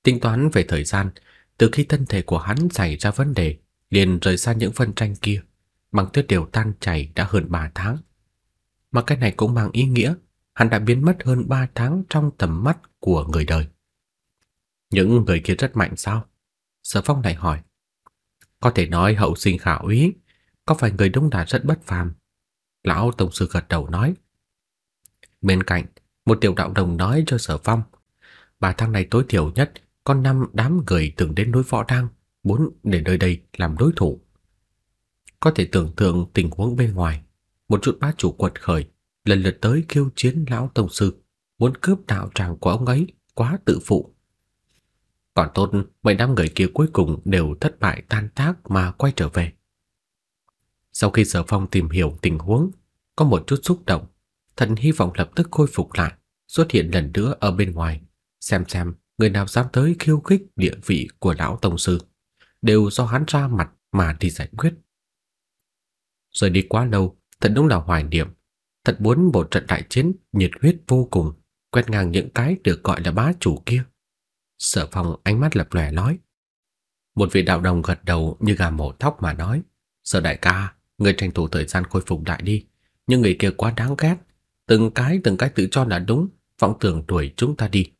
tính toán về thời gian, từ khi thân thể của hắn xảy ra vấn đề, liền rời xa những phân tranh kia, bằng tuyết đều tan chảy đã hơn 3 tháng. Mà cái này cũng mang ý nghĩa hắn đã biến mất hơn 3 tháng trong tầm mắt của người đời. Những người kia rất mạnh sao? Sở Phong lại hỏi. Có thể nói hậu sinh khả úy, có phải người đông Đà rất bất phàm? Lão Tổng Sư gật đầu nói. Bên cạnh, một tiểu đạo đồng nói cho Sở Phong. Ba tháng này tối thiểu nhất, có năm đám người từng đến núi Võ Đăng, muốn để nơi đây làm đối thủ. Có thể tưởng tượng tình huống bên ngoài, một chút bá chủ quật khởi, lần lượt tới khiêu chiến lão tổng sư, muốn cướp đạo tràng của ông ấy, quá tự phụ. Còn tốt, mấy đám người kia cuối cùng đều thất bại tan tác mà quay trở về. Sau khi Sở Phong tìm hiểu tình huống, có một chút xúc động, thần hy vọng lập tức khôi phục lại, xuất hiện lần nữa ở bên ngoài, xem xem người nào dám tới khiêu khích địa vị của lão tổng sư, đều do hắn ra mặt mà đi giải quyết. Rồi đi quá lâu, thật đúng là hoài niệm, thật muốn một trận đại chiến nhiệt huyết vô cùng, quét ngang những cái được gọi là bá chủ kia. Sở Phong ánh mắt lập lòe nói. Một vị đạo đồng gật đầu như gà mổ thóc mà nói, "Sở đại ca, người tranh thủ thời gian khôi phục lại đi, nhưng người kia quá đáng ghét, từng cái từng cái tự cho là đúng, vọng tưởng đuổi chúng ta đi.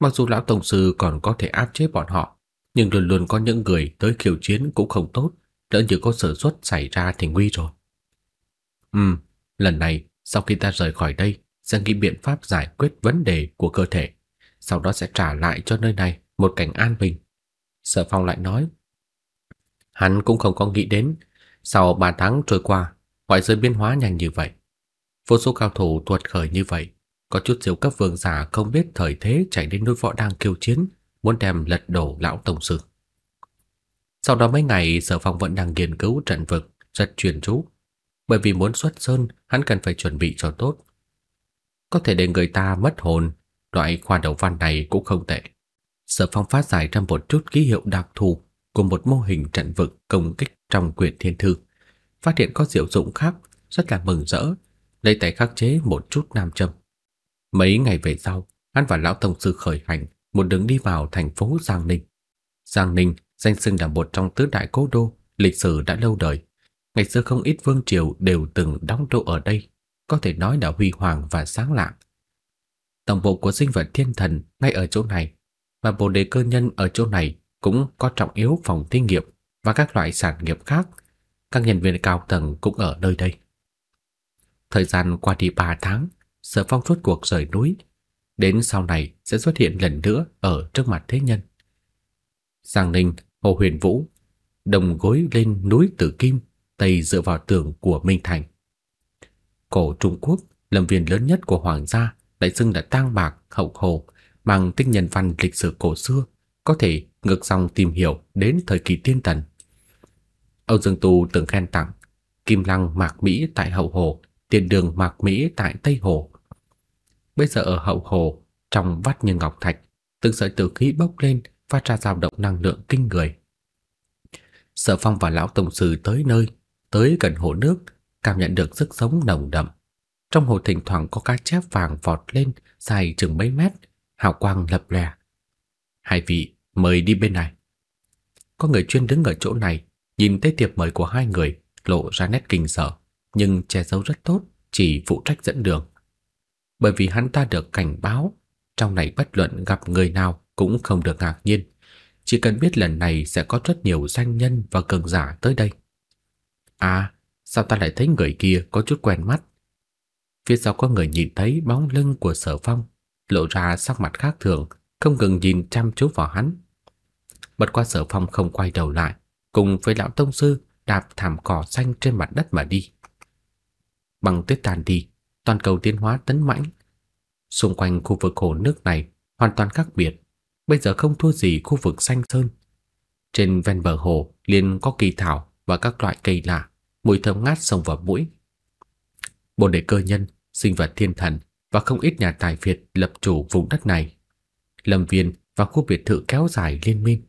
Mặc dù lão tổng sư còn có thể áp chế bọn họ, nhưng luôn luôn có những người tới khiêu chiến cũng không tốt, đỡ như có sự xuất xảy ra thì nguy rồi." Ừm, lần này sau khi ta rời khỏi đây, sẽ nghĩ biện pháp giải quyết vấn đề của cơ thể, sau đó sẽ trả lại cho nơi này một cảnh an bình. Sở Phong lại nói. Hắn cũng không có nghĩ đến, sau 3 tháng trôi qua, ngoại giới biến hóa nhanh như vậy. Vô số cao thủ tuột khởi như vậy, có chút siêu cấp vương giả không biết thời thế chạy đến núi võ đang kêu chiến, muốn đem lật đổ lão tổng sư. Sau đó mấy ngày Sở Phong vẫn đang nghiên cứu trận vực, rất chuyên chú bởi vì muốn xuất sơn, hắn cần phải chuẩn bị cho tốt. Có thể để người ta mất hồn, loại khoa đầu văn này cũng không tệ. Sở Phong phát giải ra một chút ký hiệu đặc thù của một mô hình trận vực công kích trong quyển thiên thư. Phát hiện có diệu dụng khác, rất là mừng rỡ, lấy tay khắc chế một chút nam châm. Mấy ngày về sau, hắn và lão tổng sư khởi hành, một đường đi vào thành phố Giang Ninh. Giang Ninh danh xưng là một trong tứ đại cố đô, lịch sử đã lâu đời, Ngày xưa không ít vương triều đều từng đóng đô ở đây, có thể nói là huy hoàng và sáng lạng. Tổng bộ của sinh vật thiên thần ngay ở chỗ này, và bồ đề cơ nhân ở chỗ này cũng có trọng yếu phòng thí nghiệm và các loại sản nghiệp khác. Các nhân viên cao tầng cũng ở nơi đây. Thời gian qua đi 3 tháng, Sở Phong rốt cuộc rời núi, đến sau này sẽ xuất hiện lần nữa ở trước mặt thế nhân. Giang Ninh, Hồ Huyền Vũ, đồng gối lên núi Tử Kim, tây dựa vào tường của Minh Thành. Cổ Trung Quốc, lâm viên lớn nhất của hoàng gia, đại xưng là tang bạc hậu hồ, bằng tinh nhân văn lịch sử cổ xưa, có thể ngược dòng tìm hiểu đến thời kỳ tiên tần. Âu Dương Tu từng khen tặng Kim Lăng Mạc Mỹ tại Hậu Hồ, Tiền Đường Mạc Mỹ tại Tây Hồ. Bây giờ ở Hậu Hồ, trong vắt như ngọc thạch, từng sợi tử khí bốc lên, phát ra dao động năng lượng kinh người. Sở Phong và lão tổng sư tới nơi, tới gần hồ nước, cảm nhận được sức sống nồng đậm. Trong hồ thỉnh thoảng có cá chép vàng vọt lên, dài chừng mấy mét, hào quang lập lòe. Hai vị, mời đi bên này. Có người chuyên đứng ở chỗ này, nhìn thấy tiệp mời của hai người, lộ ra nét kinh sợ, nhưng che giấu rất tốt, chỉ phụ trách dẫn đường. Bởi vì hắn ta được cảnh báo, trong này bất luận gặp người nào cũng không được ngạc nhiên, chỉ cần biết lần này sẽ có rất nhiều danh nhân và cường giả tới đây. À, sao ta lại thấy người kia có chút quen mắt? Phía sau có người nhìn thấy bóng lưng của Sở Phong, lộ ra sắc mặt khác thường, không ngừng nhìn chăm chú vào hắn. Bất qua Sở Phong không quay đầu lại, cùng với lão tông sư đạp thảm cỏ xanh trên mặt đất mà đi. Bằng tuyết tàn đi, toàn cầu tiến hóa tấn mãnh. Xung quanh khu vực hồ nước này hoàn toàn khác biệt, bây giờ không thua gì khu vực xanh sơn. Trên ven bờ hồ liền có kỳ thảo và các loại cây lạ, mùi thơm ngát xông vào mũi. Bồn đề cơ nhân, sinh vật thiên thần và không ít nhà tài Việt lập chủ vùng đất này. Lâm viên và khu biệt thự kéo dài liên minh.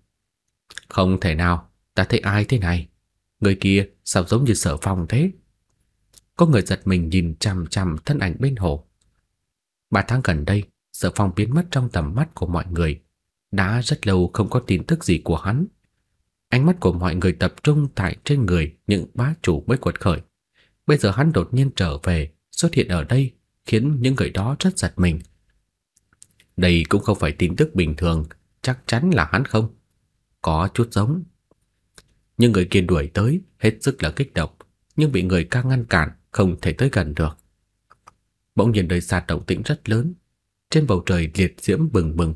Không thể nào, ta thấy ai thế này? Người kia sao giống như Sở Phong thế? Có người giật mình nhìn chằm chằm thân ảnh bên hồ. Ba tháng gần đây, Sở Phong biến mất trong tầm mắt của mọi người. Đã rất lâu không có tin tức gì của hắn. Ánh mắt của mọi người tập trung tại trên người những bá chủ mới quật khởi. Bây giờ hắn đột nhiên trở về, xuất hiện ở đây, khiến những người đó rất giật mình. Đây cũng không phải tin tức bình thường, chắc chắn là hắn không. Có chút giống nhưng người kia đuổi tới hết sức là kích động, nhưng bị người ca ngăn cản, không thể tới gần được. Bỗng nhiên đời xa động tĩnh rất lớn, trên bầu trời liệt diễm bừng bừng,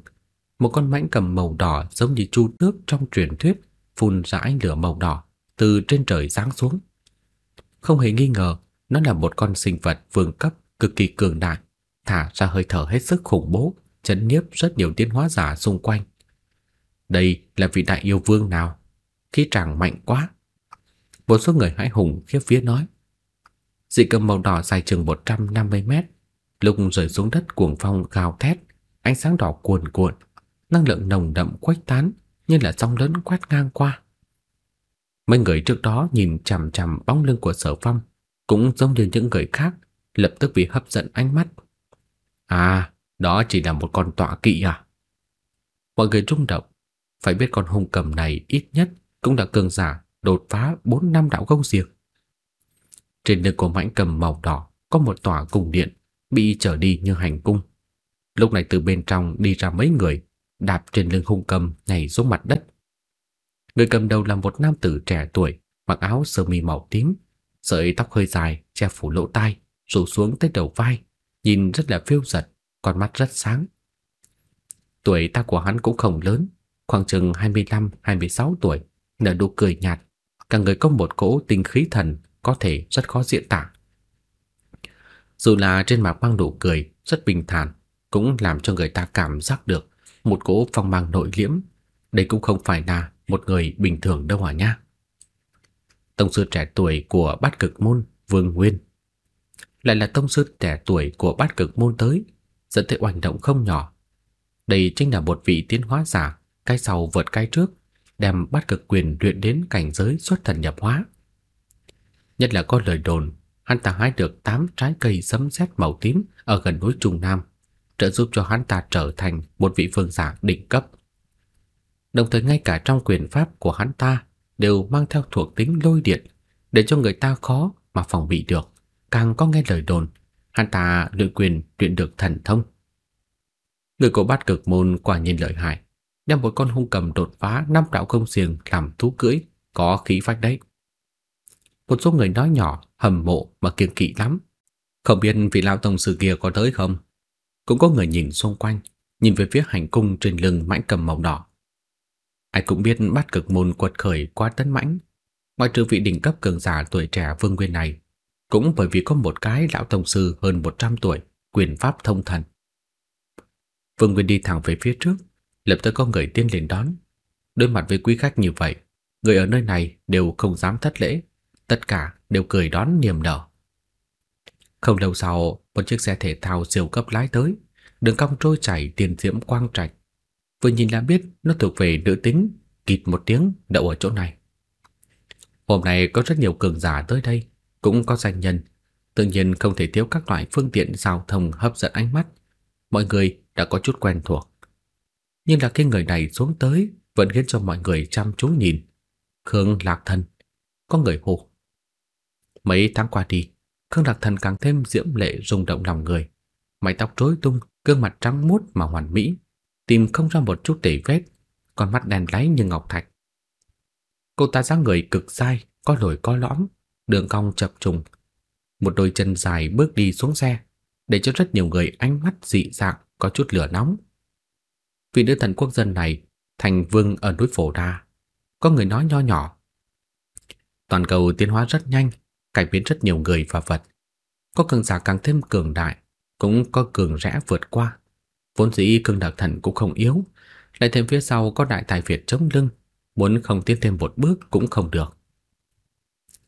một con mãnh cầm màu đỏ giống như chu tước trong truyền thuyết phun ra ánh lửa màu đỏ từ trên trời giáng xuống. Không hề nghi ngờ, nó là một con sinh vật vương cấp cực kỳ cường đại, thả ra hơi thở hết sức khủng bố, chấn nhiếp rất nhiều tiến hóa giả xung quanh. Đây là vị đại yêu vương nào? khí tràng mạnh quá. Một số người hãi hùng khiếp vía nói. Dị cầm màu đỏ dài chừng 150 mét, lúc rơi xuống đất cuồng phong gào thét, ánh sáng đỏ cuồn cuộn, năng lượng nồng đậm khuếch tán như là sóng lớn quét ngang qua. Mấy người trước đó nhìn chằm chằm bóng lưng của Sở Phong, cũng giống như những người khác, lập tức bị hấp dẫn ánh mắt. À, đó chỉ là một con tọa kỵ à? Mọi người rung động, phải biết con hung cầm này ít nhất cũng đã cường giả đột phá 4 năm đạo công diệt. Trên lưng của mãnh cầm màu đỏ có một tòa cung điện bị trở đi như hành cung. Lúc này từ bên trong đi ra mấy người, đạp trên lưng hung cầm nhảy xuống mặt đất. Người cầm đầu là một nam tử trẻ tuổi, mặc áo sơ mi màu tím, sợi tóc hơi dài che phủ lỗ tai, rủ xuống tới đầu vai, nhìn rất là phiêu giật con mắt rất sáng. Tuổi tác của hắn cũng không lớn, khoảng chừng 25-26 tuổi, nở nụ cười nhạt, cả người có một cỗ tinh khí thần có thể rất khó diễn tả. Dù là trên mặt mang nụ cười rất bình thản, cũng làm cho người ta cảm giác được một cỗ phong mang nội liễm, đây cũng không phải là một người bình thường đâu à hả nha. Tông sư trẻ tuổi của Bát Cực môn Vương Nguyên, lại là tông sư trẻ tuổi của Bát Cực môn tới, dẫn tới oanh động không nhỏ. Đây chính là một vị tiến hóa giả, cái sau vượt cái trước, đem bát cực quyền luyện đến cảnh giới xuất thần nhập hóa. Nhất là có lời đồn, hắn ta hái được 8 trái cây sấm sét màu tím ở gần núi Trung Nam, trợ giúp cho hắn ta trở thành một vị phương giả đỉnh cấp. Đồng thời ngay cả trong quyền pháp của hắn ta đều mang theo thuộc tính lôi điện, để cho người ta khó mà phòng bị được. Càng có nghe lời đồn, hắn ta luyện quyền luyện được thần thông. Người của bát cực môn quả nhiên lợi hại, đem một con hung cầm đột phá năm đạo công xiềng làm thú cưỡi, có khí phách đấy. Một số người nói nhỏ, hầm mộ mà kiêng kỵ lắm. Không biết vị lão tổng sư kia có tới không? Cũng có người nhìn xung quanh, nhìn về phía hành cung trên lưng mãnh cầm màu đỏ. Ai cũng biết bắt cực môn quật khởi quá tấn mãnh, ngoại trừ vị đỉnh cấp cường giả tuổi trẻ Vương Nguyên này, cũng bởi vì có một cái lão tông sư hơn 100 tuổi, quyền pháp thông thần. Vương Nguyên đi thẳng về phía trước, lập tức có người tiến lên đón. Đối mặt với quý khách như vậy, người ở nơi này đều không dám thất lễ, tất cả đều cười đón niềm nở. Không lâu sau, một chiếc xe thể thao siêu cấp lái tới, đường cong trôi chảy tiền diễm quang trạch. Vừa nhìn đã biết nó thuộc về nữ tính, kịt một tiếng đậu ở chỗ này. Hôm nay có rất nhiều cường giả tới đây, cũng có danh nhân, tự nhiên không thể thiếu các loại phương tiện giao thông hấp dẫn ánh mắt. Mọi người đã có chút quen thuộc. Nhưng là cái người này xuống tới vẫn khiến cho mọi người chăm chú nhìn. Khương Lạc Thần, có người hô. Mấy tháng qua đi, Khương Lạc Thần càng thêm diễm lệ rung động lòng người. Mái tóc rối tung, gương mặt trắng muốt mà hoàn mỹ, tìm không ra một chút tỉ vết, con mắt đen láy như ngọc thạch. Cô ta dáng người cực dai, có lồi có lõm, đường cong chập trùng. Một đôi chân dài bước đi xuống xe, để cho rất nhiều người ánh mắt dị dạng có chút lửa nóng. Vị nữ thần quốc dân này thành vương ở núi Phổ Đa. Có người nói nho nhỏ. Toàn cầu tiến hóa rất nhanh, cải biến rất nhiều người và vật. Có cường giả càng thêm cường đại, cũng có cường rẽ vượt qua. Vốn dĩ cương đặc thần cũng không yếu, lại thêm phía sau có đại tài Việt chống lưng, muốn không tiến thêm một bước cũng không được.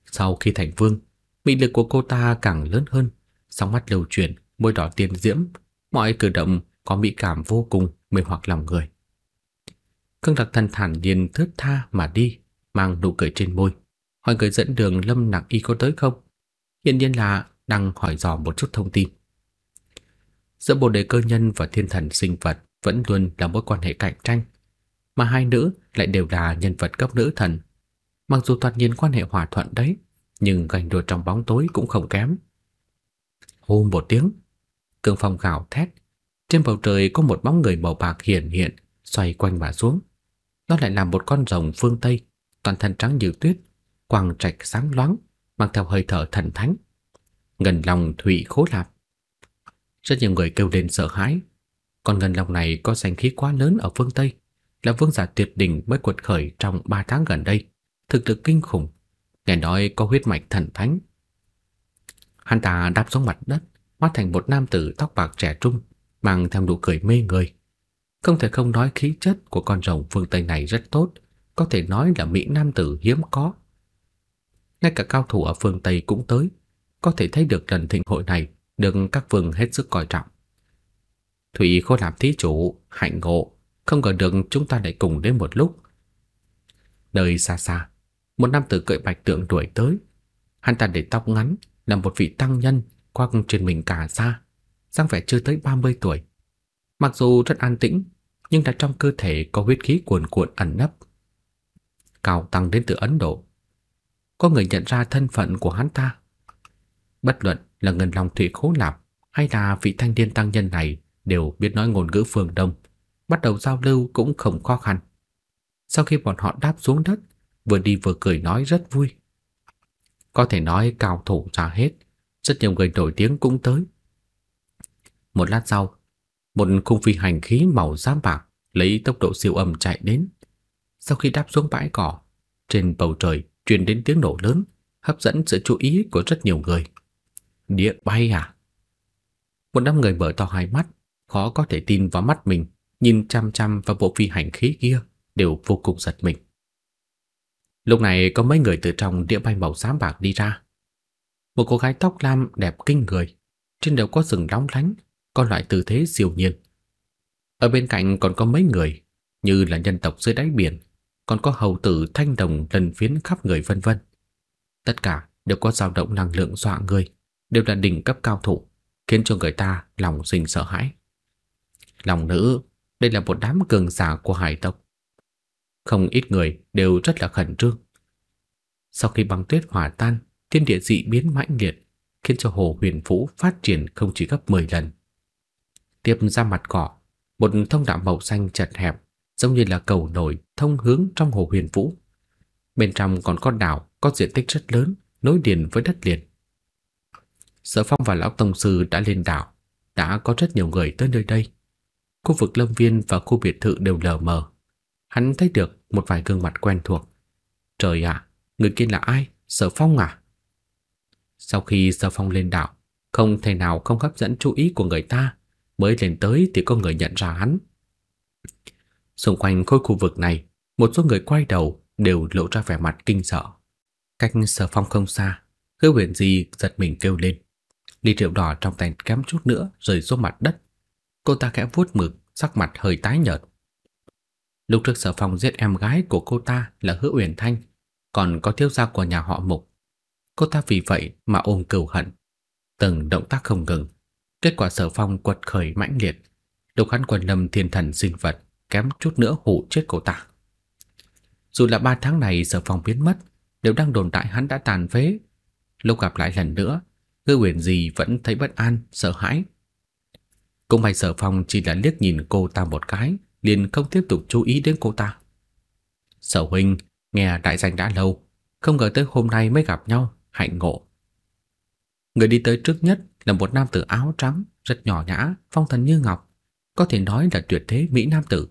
Sau khi thành vương, mị lực của cô ta càng lớn hơn, sóng mắt lưu chuyển, môi đỏ tiên diễm, mọi cử động có mỹ cảm vô cùng mê hoặc lòng người. Cương đặc thần thản nhiên thướt tha mà đi, mang nụ cười trên môi, hỏi người dẫn đường Lâm Nặc Y có tới không? Hiện nhiên là đang hỏi dò một chút thông tin. Giữa Bồ Đề Cơ Nhân và Thiên Thần Sinh Vật vẫn luôn là mối quan hệ cạnh tranh, mà hai nữ lại đều là nhân vật cấp nữ thần. Mặc dù thoạt nhìn quan hệ hòa thuận đấy, nhưng ganh đua trong bóng tối cũng không kém. Hô một tiếng, cương phong gào thét, trên bầu trời có một bóng người màu bạc hiện hiện, xoay quanh mà xuống. Nó lại là một con rồng phương Tây, toàn thân trắng như tuyết, quang trạch sáng loáng, mang theo hơi thở thần thánh. Ngân long thủy khố lạp. Rất nhiều người kêu lên sợ hãi. Con ngân long này có danh khí quá lớn ở phương Tây, là vương giả tuyệt đỉnh mới quật khởi trong 3 tháng gần đây, thực lực kinh khủng. Nghe nói có huyết mạch thần thánh. Hắn ta đáp xuống mặt đất, hóa thành một nam tử tóc bạc trẻ trung, mang theo nụ cười mê người. Không thể không nói khí chất của con rồng phương Tây này rất tốt, có thể nói là mỹ nam tử hiếm có. Ngay cả cao thủ ở phương Tây cũng tới, có thể thấy được lần thịnh hội này được các vương hết sức coi trọng. Thủy Khô làm thí chủ, hạnh ngộ, không ngờ được chúng ta lại cùng đến một lúc. Nơi xa xa, một nam tử cưỡi bạch tượng đuổi tới. Hắn ta để tóc ngắn, là một vị tăng nhân, khoác trên mình cả da, dáng vẻ chưa tới 30 tuổi. Mặc dù rất an tĩnh, nhưng đã trong cơ thể có huyết khí cuồn cuộn ẩn nấp. Cao tăng đến từ Ấn Độ. Có người nhận ra thân phận của hắn ta. Bất luận là Ngân Long Thủy Khố Lạp hay là vị thanh niên tăng nhân này đều biết nói ngôn ngữ phương Đông, bắt đầu giao lưu cũng không khó khăn. Sau khi bọn họ đáp xuống đất, vừa đi vừa cười nói rất vui. Có thể nói cao thủ ra hết, rất nhiều người nổi tiếng cũng tới. Một lát sau, một khung phi hành khí màu giám bạc lấy tốc độ siêu âm chạy đến. Sau khi đáp xuống bãi cỏ, trên bầu trời truyền đến tiếng nổ lớn, hấp dẫn sự chú ý của rất nhiều người. Địa bay à? Một đám người mở to hai mắt, khó có thể tin vào mắt mình, nhìn chăm chăm vào bộ phi hành khí kia, đều vô cùng giật mình. Lúc này có mấy người từ trong địa bay màu xám bạc đi ra. Một cô gái tóc lam đẹp kinh người, trên đầu có sừng lóng lánh, có loại tư thế siêu nhiên. Ở bên cạnh còn có mấy người, như là nhân tộc dưới đáy biển, còn có hầu tử thanh đồng lần phiến khắp người vân vân. Tất cả đều có dao động năng lượng dọa người, đều là đỉnh cấp cao thủ, khiến cho người ta lòng sinh sợ hãi. Lòng nữ, đây là một đám cường giả của hải tộc. Không ít người đều rất là khẩn trương. Sau khi băng tuyết hòa tan, thiên địa dị biến mãnh liệt, khiến cho hồ huyền vũ phát triển không chỉ gấp 10 lần. Tiếp ra mặt cỏ, một thông đạo màu xanh chật hẹp, giống như là cầu nổi thông hướng trong hồ huyền vũ. Bên trong còn có đảo có diện tích rất lớn, nối liền với đất liền. Sở Phong và Lão Tông Sư đã lên đảo, đã có rất nhiều người tới nơi đây. Khu vực lâm viên và khu biệt thự đều lờ mờ. hắn thấy được một vài gương mặt quen thuộc. Trời ạ, người kia là ai? Sở Phong à? Sau khi Sở Phong lên đảo, không thể nào không hấp dẫn chú ý của người ta, mới lên tới thì có người nhận ra hắn. Xung quanh khối khu vực này, một số người quay đầu đều lộ ra vẻ mặt kinh sợ. Cách Sở Phong không xa, Hứa Huyền Di giật mình kêu lên. Ly rượu đỏ trong tay kém chút nữa rơi xuống mặt đất. Cô ta khẽ vuốt mực, sắc mặt hơi tái nhợt. Lúc trước Sở Phong giết em gái của cô ta là Hứa Uyển Thanh, còn có thiếu gia của nhà họ Mục. Cô ta vì vậy mà ôm cừu hận, từng động tác không ngừng. Kết quả Sở Phong quật khởi mãnh liệt, đục hắn quần lâm thiên thần sinh vật, kém chút nữa hủ chết cô ta. Dù là ba tháng này Sở Phong biến mất, đều đang đồn đại hắn đã tàn phế. Lúc gặp lại lần nữa, Hư Quyền gì vẫn thấy bất an, sợ hãi. Cũng may Sở Phong chỉ là liếc nhìn cô ta một cái, liền không tiếp tục chú ý đến cô ta. Sở huynh nghe đại danh đã lâu, không ngờ tới hôm nay mới gặp nhau, hạnh ngộ. Người đi tới trước nhất là một nam tử áo trắng, rất nhỏ nhã, phong thần như ngọc, có thể nói là tuyệt thế mỹ nam tử.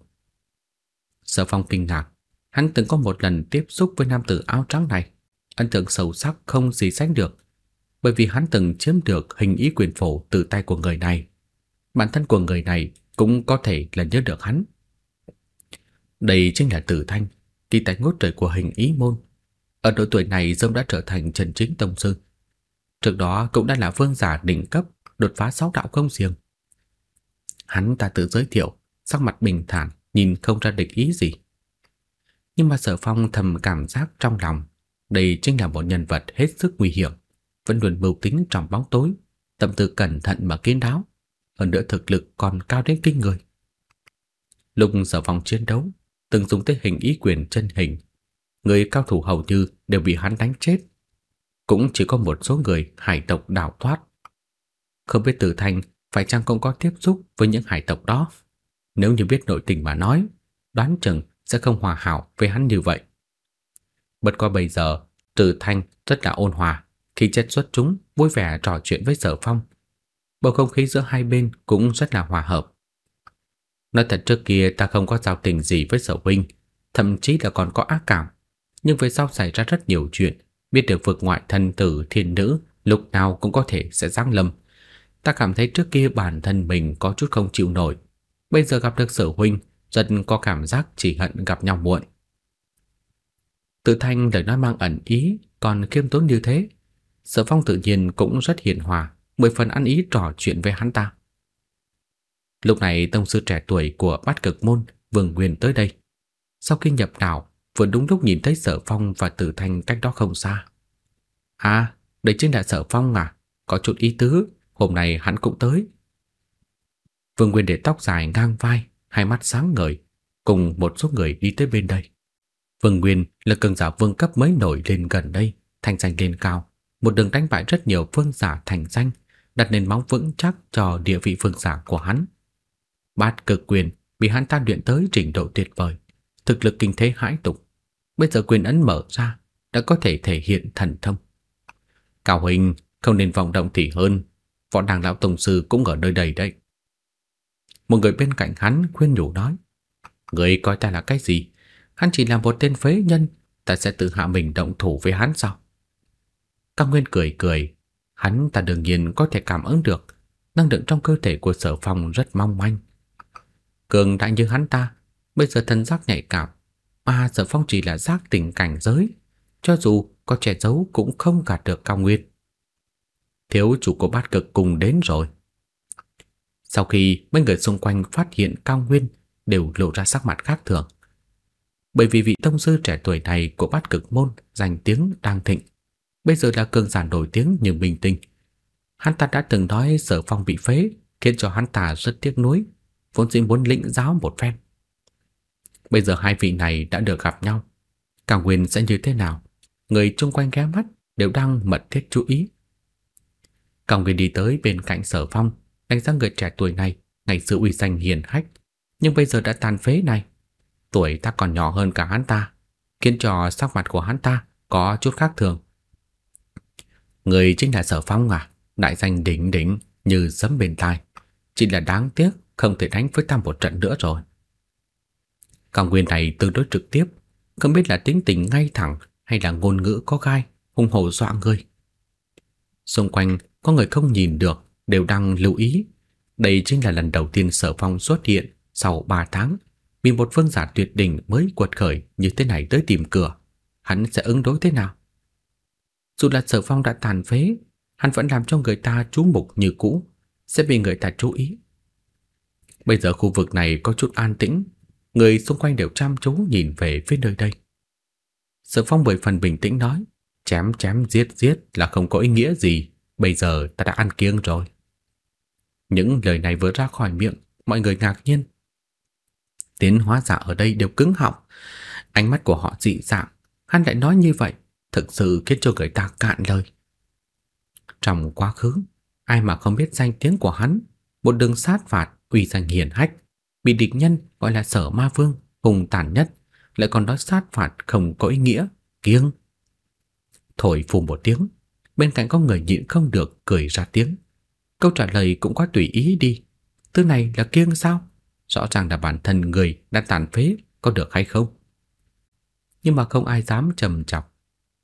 Sở Phong kinh ngạc, hắn từng có một lần tiếp xúc với nam tử áo trắng này, ấn tượng sâu sắc không gì sánh được, bởi vì hắn từng chiếm được hình ý quyền phổ từ tay của người này. Bản thân của người này cũng có thể là nhớ được hắn. Đây chính là Tử Thanh, kỳ tài ngút trời của hình ý môn. Ở độ tuổi này dông đã trở thành chân chính tông sư. Trước đó cũng đã là vương giả đỉnh cấp, đột phá sáu đạo công riêng. Hắn ta tự giới thiệu, sắc mặt bình thản, nhìn không ra địch ý gì. Nhưng mà Sở Phong thầm cảm giác trong lòng, đây chính là một nhân vật hết sức nguy hiểm, vẫn luôn mưu tính trong bóng tối, tâm tư cẩn thận mà kín đáo, hơn nữa thực lực còn cao đến kinh người. Lúc Sở Phong chiến đấu, từng dùng tới hình ý quyền chân hình, người cao thủ hầu như đều bị hắn đánh chết. Cũng chỉ có một số người hải tộc đào thoát. Không biết Tử Thanh phải chăng không có tiếp xúc với những hải tộc đó. Nếu như biết nội tình mà nói, đoán chừng sẽ không hòa hảo với hắn như vậy. Bất qua bây giờ, Từ Thanh rất là ôn hòa, khi chất xuất chúng vui vẻ trò chuyện với Sở Phong. Bầu không khí giữa hai bên cũng rất là hòa hợp. Nói thật trước kia ta không có giao tình gì với Sở huynh, thậm chí là còn có ác cảm, nhưng về sau xảy ra rất nhiều chuyện, biết được vực ngoại thân tử thiên nữ lúc nào cũng có thể sẽ giáng lâm. Ta cảm thấy trước kia bản thân mình có chút không chịu nổi, bây giờ gặp được Sở huynh, rất có cảm giác chỉ hận gặp nhau muộn. Tự Thanh lời nói mang ẩn ý, còn kiêm tốn như thế, Sở Phong tự nhiên cũng rất hiền hòa, mười phần ăn ý trò chuyện với hắn ta. Lúc này tông sư trẻ tuổi của Bát Cực môn Vương Nguyên tới đây. Sau khi nhập đảo, vừa đúng lúc nhìn thấy Sở Phong và Tử Thanh cách đó không xa. À, đây chính là Sở Phong à, có chút ý tứ, hôm nay hắn cũng tới. Vương Nguyên để tóc dài ngang vai, hai mắt sáng ngời, cùng một số người đi tới bên đây. Vương Nguyên là cường giả vương cấp mới nổi lên gần đây, thành danh lên cao, một đường đánh bại rất nhiều vương giả thành danh, đặt nền móng vững chắc cho địa vị vương giả của hắn. Bát cực quyền bị hắn ta luyện tới trình độ tuyệt vời, thực lực kinh thế hãi tục. Bây giờ quyền ấn mở ra, đã có thể thể hiện thần thông. Cao Huynh không nên vọng động thì hơn, võ đàng lão tổng sư cũng ở nơi đây đấy. Một người bên cạnh hắn khuyên nhủ nói, người coi ta là cái gì? Hắn chỉ là một tên phế nhân, ta sẽ tự hạ mình động thủ với hắn sao? Cao Nguyên cười cười, hắn ta đương nhiên có thể cảm ứng được, năng lượng trong cơ thể của Sở Phong rất mong manh. Cường đại như hắn ta, bây giờ thân giác nhạy cảm, mà Sở Phong chỉ là giác tình cảnh giới, cho dù có che giấu cũng không gạt được Cao Nguyên. Thiếu chủ của bát cực cùng đến rồi. Sau khi mấy người xung quanh phát hiện Cao Nguyên đều lộ ra sắc mặt khác thường. Bởi vì vị tông sư trẻ tuổi này của bát cực môn danh tiếng đang thịnh, bây giờ là cường giả nổi tiếng như Minh Tinh. Hắn ta đã từng nói Sở Phong bị phế, khiến cho hắn ta rất tiếc nuối, vốn dĩ muốn lĩnh giáo một phen. Bây giờ hai vị này đã được gặp nhau, Cao Nguyên sẽ như thế nào? Người chung quanh ghé mắt đều đang mật thiết chú ý. Cao Nguyên đi tới bên cạnh Sở Phong, đánh giá người trẻ tuổi này ngày xưa uy danh hiền hách, nhưng bây giờ đã tàn phế này. Tuổi ta còn nhỏ hơn cả hắn ta, khiến cho sắc mặt của hắn ta có chút khác thường. Người chính là Sở Phong à, đại danh đỉnh đỉnh như sấm bên tai. Chỉ là đáng tiếc không thể đánh với ta một trận nữa rồi. Cao Nguyên này tương đối trực tiếp, không biết là tính tình ngay thẳng hay là ngôn ngữ có gai, hung hổ dọa người. Xung quanh có người không nhìn được đều đang lưu ý. Đây chính là lần đầu tiên Sở Phong xuất hiện sau 3 tháng, vì một vương giả tuyệt đỉnh mới quật khởi như thế này tới tìm cửa, hắn sẽ ứng đối thế nào? Dù là Sở Phong đã tàn phế, hắn vẫn làm cho người ta chú mục như cũ, sẽ bị người ta chú ý. Bây giờ khu vực này có chút an tĩnh, người xung quanh đều chăm chú nhìn về phía nơi đây. Sở Phong bởi phần bình tĩnh nói, chém chém giết giết là không có ý nghĩa gì, bây giờ ta đã ăn kiêng rồi. Những lời này vừa ra khỏi miệng, mọi người ngạc nhiên. Tiến hóa giả ở đây đều cứng họng, ánh mắt của họ dị dạng, hắn lại nói như vậy, thực sự khiến cho người ta cạn lời. Trong quá khứ, ai mà không biết danh tiếng của hắn, một đường sát phạt, uy danh hiển hách, bị địch nhân gọi là sở ma vương, hùng tàn nhất, lại còn nói sát phạt không có ý nghĩa, kiêng. Thổi phù một tiếng, bên cạnh có người nhịn không được cười ra tiếng. Câu trả lời cũng quá tùy ý đi. Thứ này là kiêng sao? Rõ ràng là bản thân người đã tàn phế, có được hay không? Nhưng mà không ai dám trầm chọc.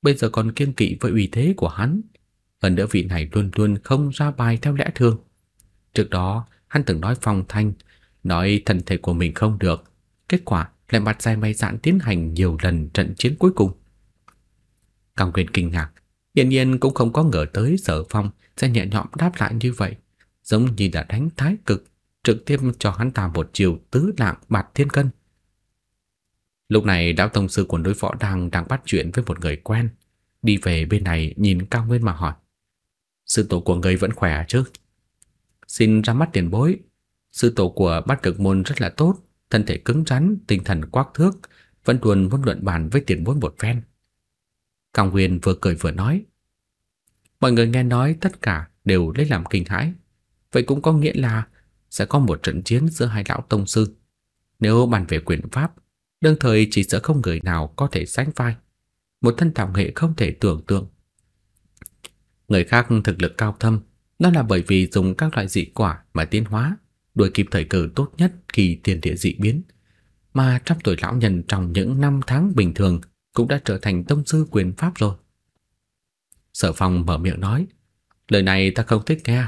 Bây giờ còn kiêng kỵ với uy thế của hắn. Hơn nữa vị này luôn luôn không ra bài theo lẽ thường. Trước đó, hắn từng nói phong thanh, nói thân thể của mình không được. Kết quả lại mặt dài mày dạn tiến hành nhiều lần trận chiến cuối cùng. Cao Nguyên kinh ngạc, hiển nhiên cũng không có ngờ tới Sở Phong sẽ nhẹ nhõm đáp lại như vậy, giống như đã đánh thái cực, trực tiếp cho hắn ta một chiều tứ lạng bạt thiên cân. Lúc này đạo tông sư của đối võ đang đang bắt chuyện với một người quen, đi về bên này nhìn Cao Nguyên mà hỏi: "Sư tổ của người vẫn khỏe chứ?" "Xin ra mắt tiền bối, sư tổ của Bát Cực môn rất là tốt, thân thể cứng rắn, tinh thần quắc thước, vẫn luôn muốn luận bàn với tiền bối một phen." Cao Nguyên vừa cười vừa nói: Mọi người nghe nói tất cả đều lấy làm kinh hãi. Vậy cũng có nghĩa là sẽ có một trận chiến giữa hai lão tông sư. Nếu bàn về quyền pháp, đương thời chỉ sợ không người nào có thể sánh vai. Một thân thạo nghệ không thể tưởng tượng. Người khác thực lực cao thâm, đó là bởi vì dùng các loại dị quả mà tiến hóa, đuổi kịp thời cơ tốt nhất khi tiền địa dị biến. Mà trăm tuổi lão nhân trong những năm tháng bình thường cũng đã trở thành tông sư quyền pháp rồi. Sở Phong mở miệng nói, lời này ta không thích nghe.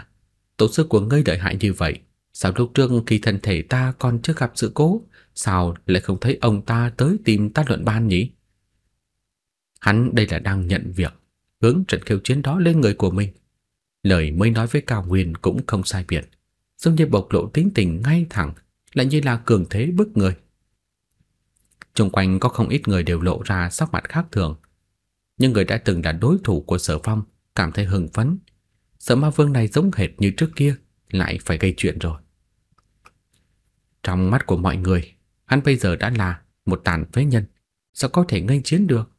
Tổ sư của ngươi đợi hại như vậy, sao lúc trước khi thân thể ta còn chưa gặp sự cố, sao lại không thấy ông ta tới tìm ta luận ban nhỉ? Hắn đây là đang nhận việc, hướng trận khiêu chiến đó lên người của mình. Lời mới nói với Cao Nguyên cũng không sai biệt, giống như bộc lộ tính tình ngay thẳng, lại như là cường thế bức người. Xung quanh có không ít người đều lộ ra sắc mặt khác thường, nhưng người đã từng là đối thủ của Sở Phong cảm thấy hưng phấn. Sở Ma Vương này giống hệt như trước kia, lại phải gây chuyện rồi. Trong mắt của mọi người, hắn bây giờ đã là một tàn phế nhân, sao có thể nghênh chiến được?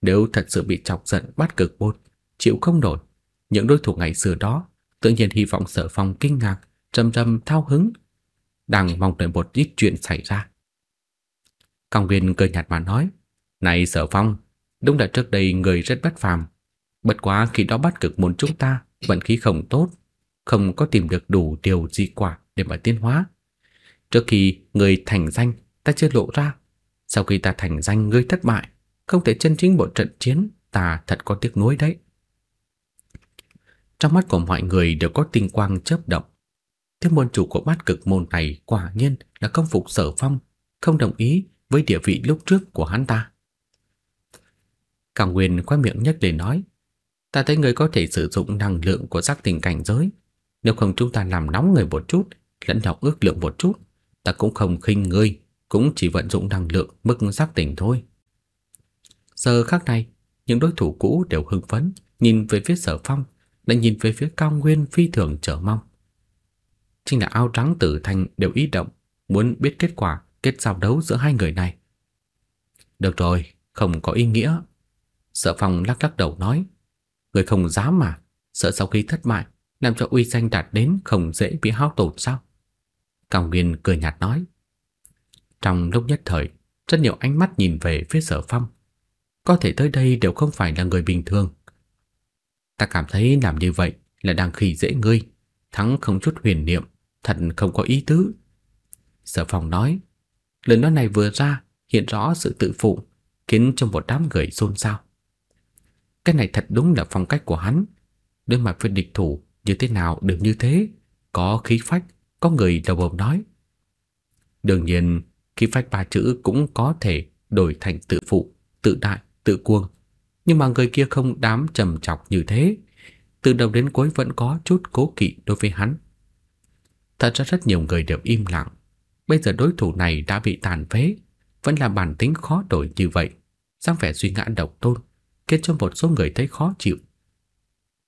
Nếu thật sự bị chọc giận bắt cực bột, chịu không nổi, những đối thủ ngày xưa đó tự nhiên hy vọng Sở Phong kinh ngạc, trầm trầm thao hứng, đang mong đợi một ít chuyện xảy ra. công viên cười nhạt mà nói, "Này Sở Phong, Đúng là trước đây người rất bất phàm, bất quá khi đó bắt cực môn chúng ta vận khí không tốt, không có tìm được đủ điều di quả để mà tiến hóa. Trước khi người thành danh, ta chưa lộ ra, sau khi ta thành danh ngươi thất bại, không thể chân chính một trận chiến, ta thật có tiếc nuối đấy. Trong mắt của mọi người đều có tinh quang chớp động. Thế môn chủ của bát cực môn này quả nhiên là công phục sở phong, không đồng ý với địa vị lúc trước của hắn ta. Cao Nguyên khoe miệng nhếch lên nói, ta thấy người có thể sử dụng năng lượng của giác tình cảnh giới, nếu không chúng ta làm nóng người một chút, lẫn nhau ước lượng một chút, ta cũng không khinh ngươi, cũng chỉ vận dụng năng lượng mức giác tỉnh thôi. Giờ khắc này, những đối thủ cũ đều hưng phấn, nhìn về phía Sở Phong, lại nhìn về phía Cao Nguyên phi thường chờ mong. Chính là áo trắng tử thành đều ý động, muốn biết kết quả kết giao đấu giữa hai người này. Được rồi, không có ý nghĩa, Sở Phong lắc lắc đầu nói, người không dám mà, sợ sau khi thất bại, làm cho uy danh đạt đến không dễ bị hao tổn sao? Cao Nguyên cười nhạt nói. Trong lúc nhất thời, rất nhiều ánh mắt nhìn về phía Sở Phong. Có thể tới đây đều không phải là người bình thường. Ta cảm thấy làm như vậy là đang khi dễ ngươi, thắng không chút huyền niệm, thật không có ý tứ. Sở Phong nói, lời nói này vừa ra hiện rõ sự tự phụ, khiến cho một đám người xôn xao. Cái này thật đúng là phong cách của hắn. Đối mặt với địch thủ như thế nào được như thế, có khí phách, có người đầu bồm nói. Đương nhiên, khí phách ba chữ cũng có thể đổi thành tự phụ, tự đại, tự cuồng. Nhưng mà người kia không đám trầm chọc như thế, từ đầu đến cuối vẫn có chút cố kỵ đối với hắn. Thật ra rất nhiều người đều im lặng. Bây giờ đối thủ này đã bị tàn phế, vẫn là bản tính khó đổi như vậy, dáng vẻ suy ngã độc tôn, khiến cho một số người thấy khó chịu.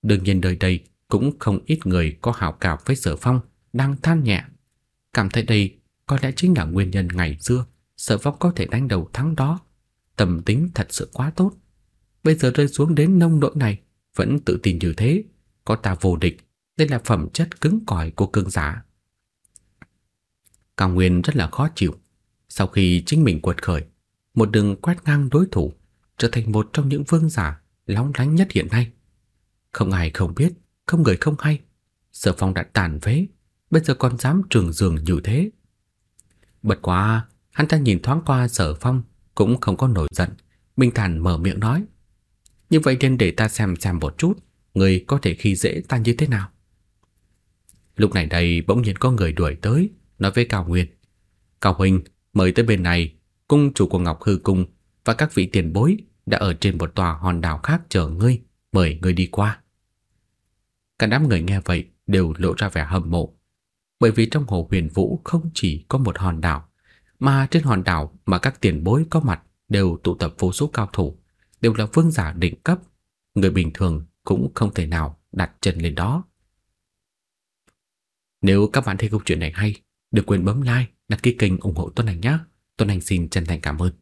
Đương nhiên đời đây cũng không ít người có hảo cảm với Sở Phong đang than nhẹ, cảm thấy đây có lẽ chính là nguyên nhân ngày xưa Sở Phong có thể đánh đầu thắng đó, tầm tính thật sự quá tốt. Bây giờ rơi xuống đến nông nỗi này, vẫn tự tin như thế, có ta vô địch, đây là phẩm chất cứng cỏi của cường giả. Cao Nguyên rất là khó chịu. Sau khi chính mình quật khởi, một đường quét ngang đối thủ, trở thành một trong những vương giả lóng lánh nhất hiện nay. Không ai không biết, không người không hay. Sở phong đã tàn phế, bây giờ còn dám trường dường như thế. Bất quá, hắn ta nhìn thoáng qua sở phong, cũng không có nổi giận, bình thản mở miệng nói. Như vậy nên để ta xem xem một chút, người có thể khi dễ ta như thế nào. Lúc này đây bỗng nhiên có người đuổi tới, nói với Cao Nguyên. Cao Huynh, mời tới bên này, cung chủ của Ngọc Hư Cung và các vị tiền bối đã ở trên một tòa hòn đảo khác chờ ngươi, mời ngươi đi qua. Cả đám người nghe vậy đều lộ ra vẻ hâm mộ, bởi vì trong hồ huyền vũ không chỉ có một hòn đảo, mà trên hòn đảo mà các tiền bối có mặt đều tụ tập vô số cao thủ, đều là vương giả đỉnh cấp, người bình thường cũng không thể nào đặt chân lên đó. Nếu các bạn thấy câu chuyện này hay, đừng quên bấm like, đăng ký kênh ủng hộ Tuấn Anh nhé. Tuấn Anh xin chân thành cảm ơn.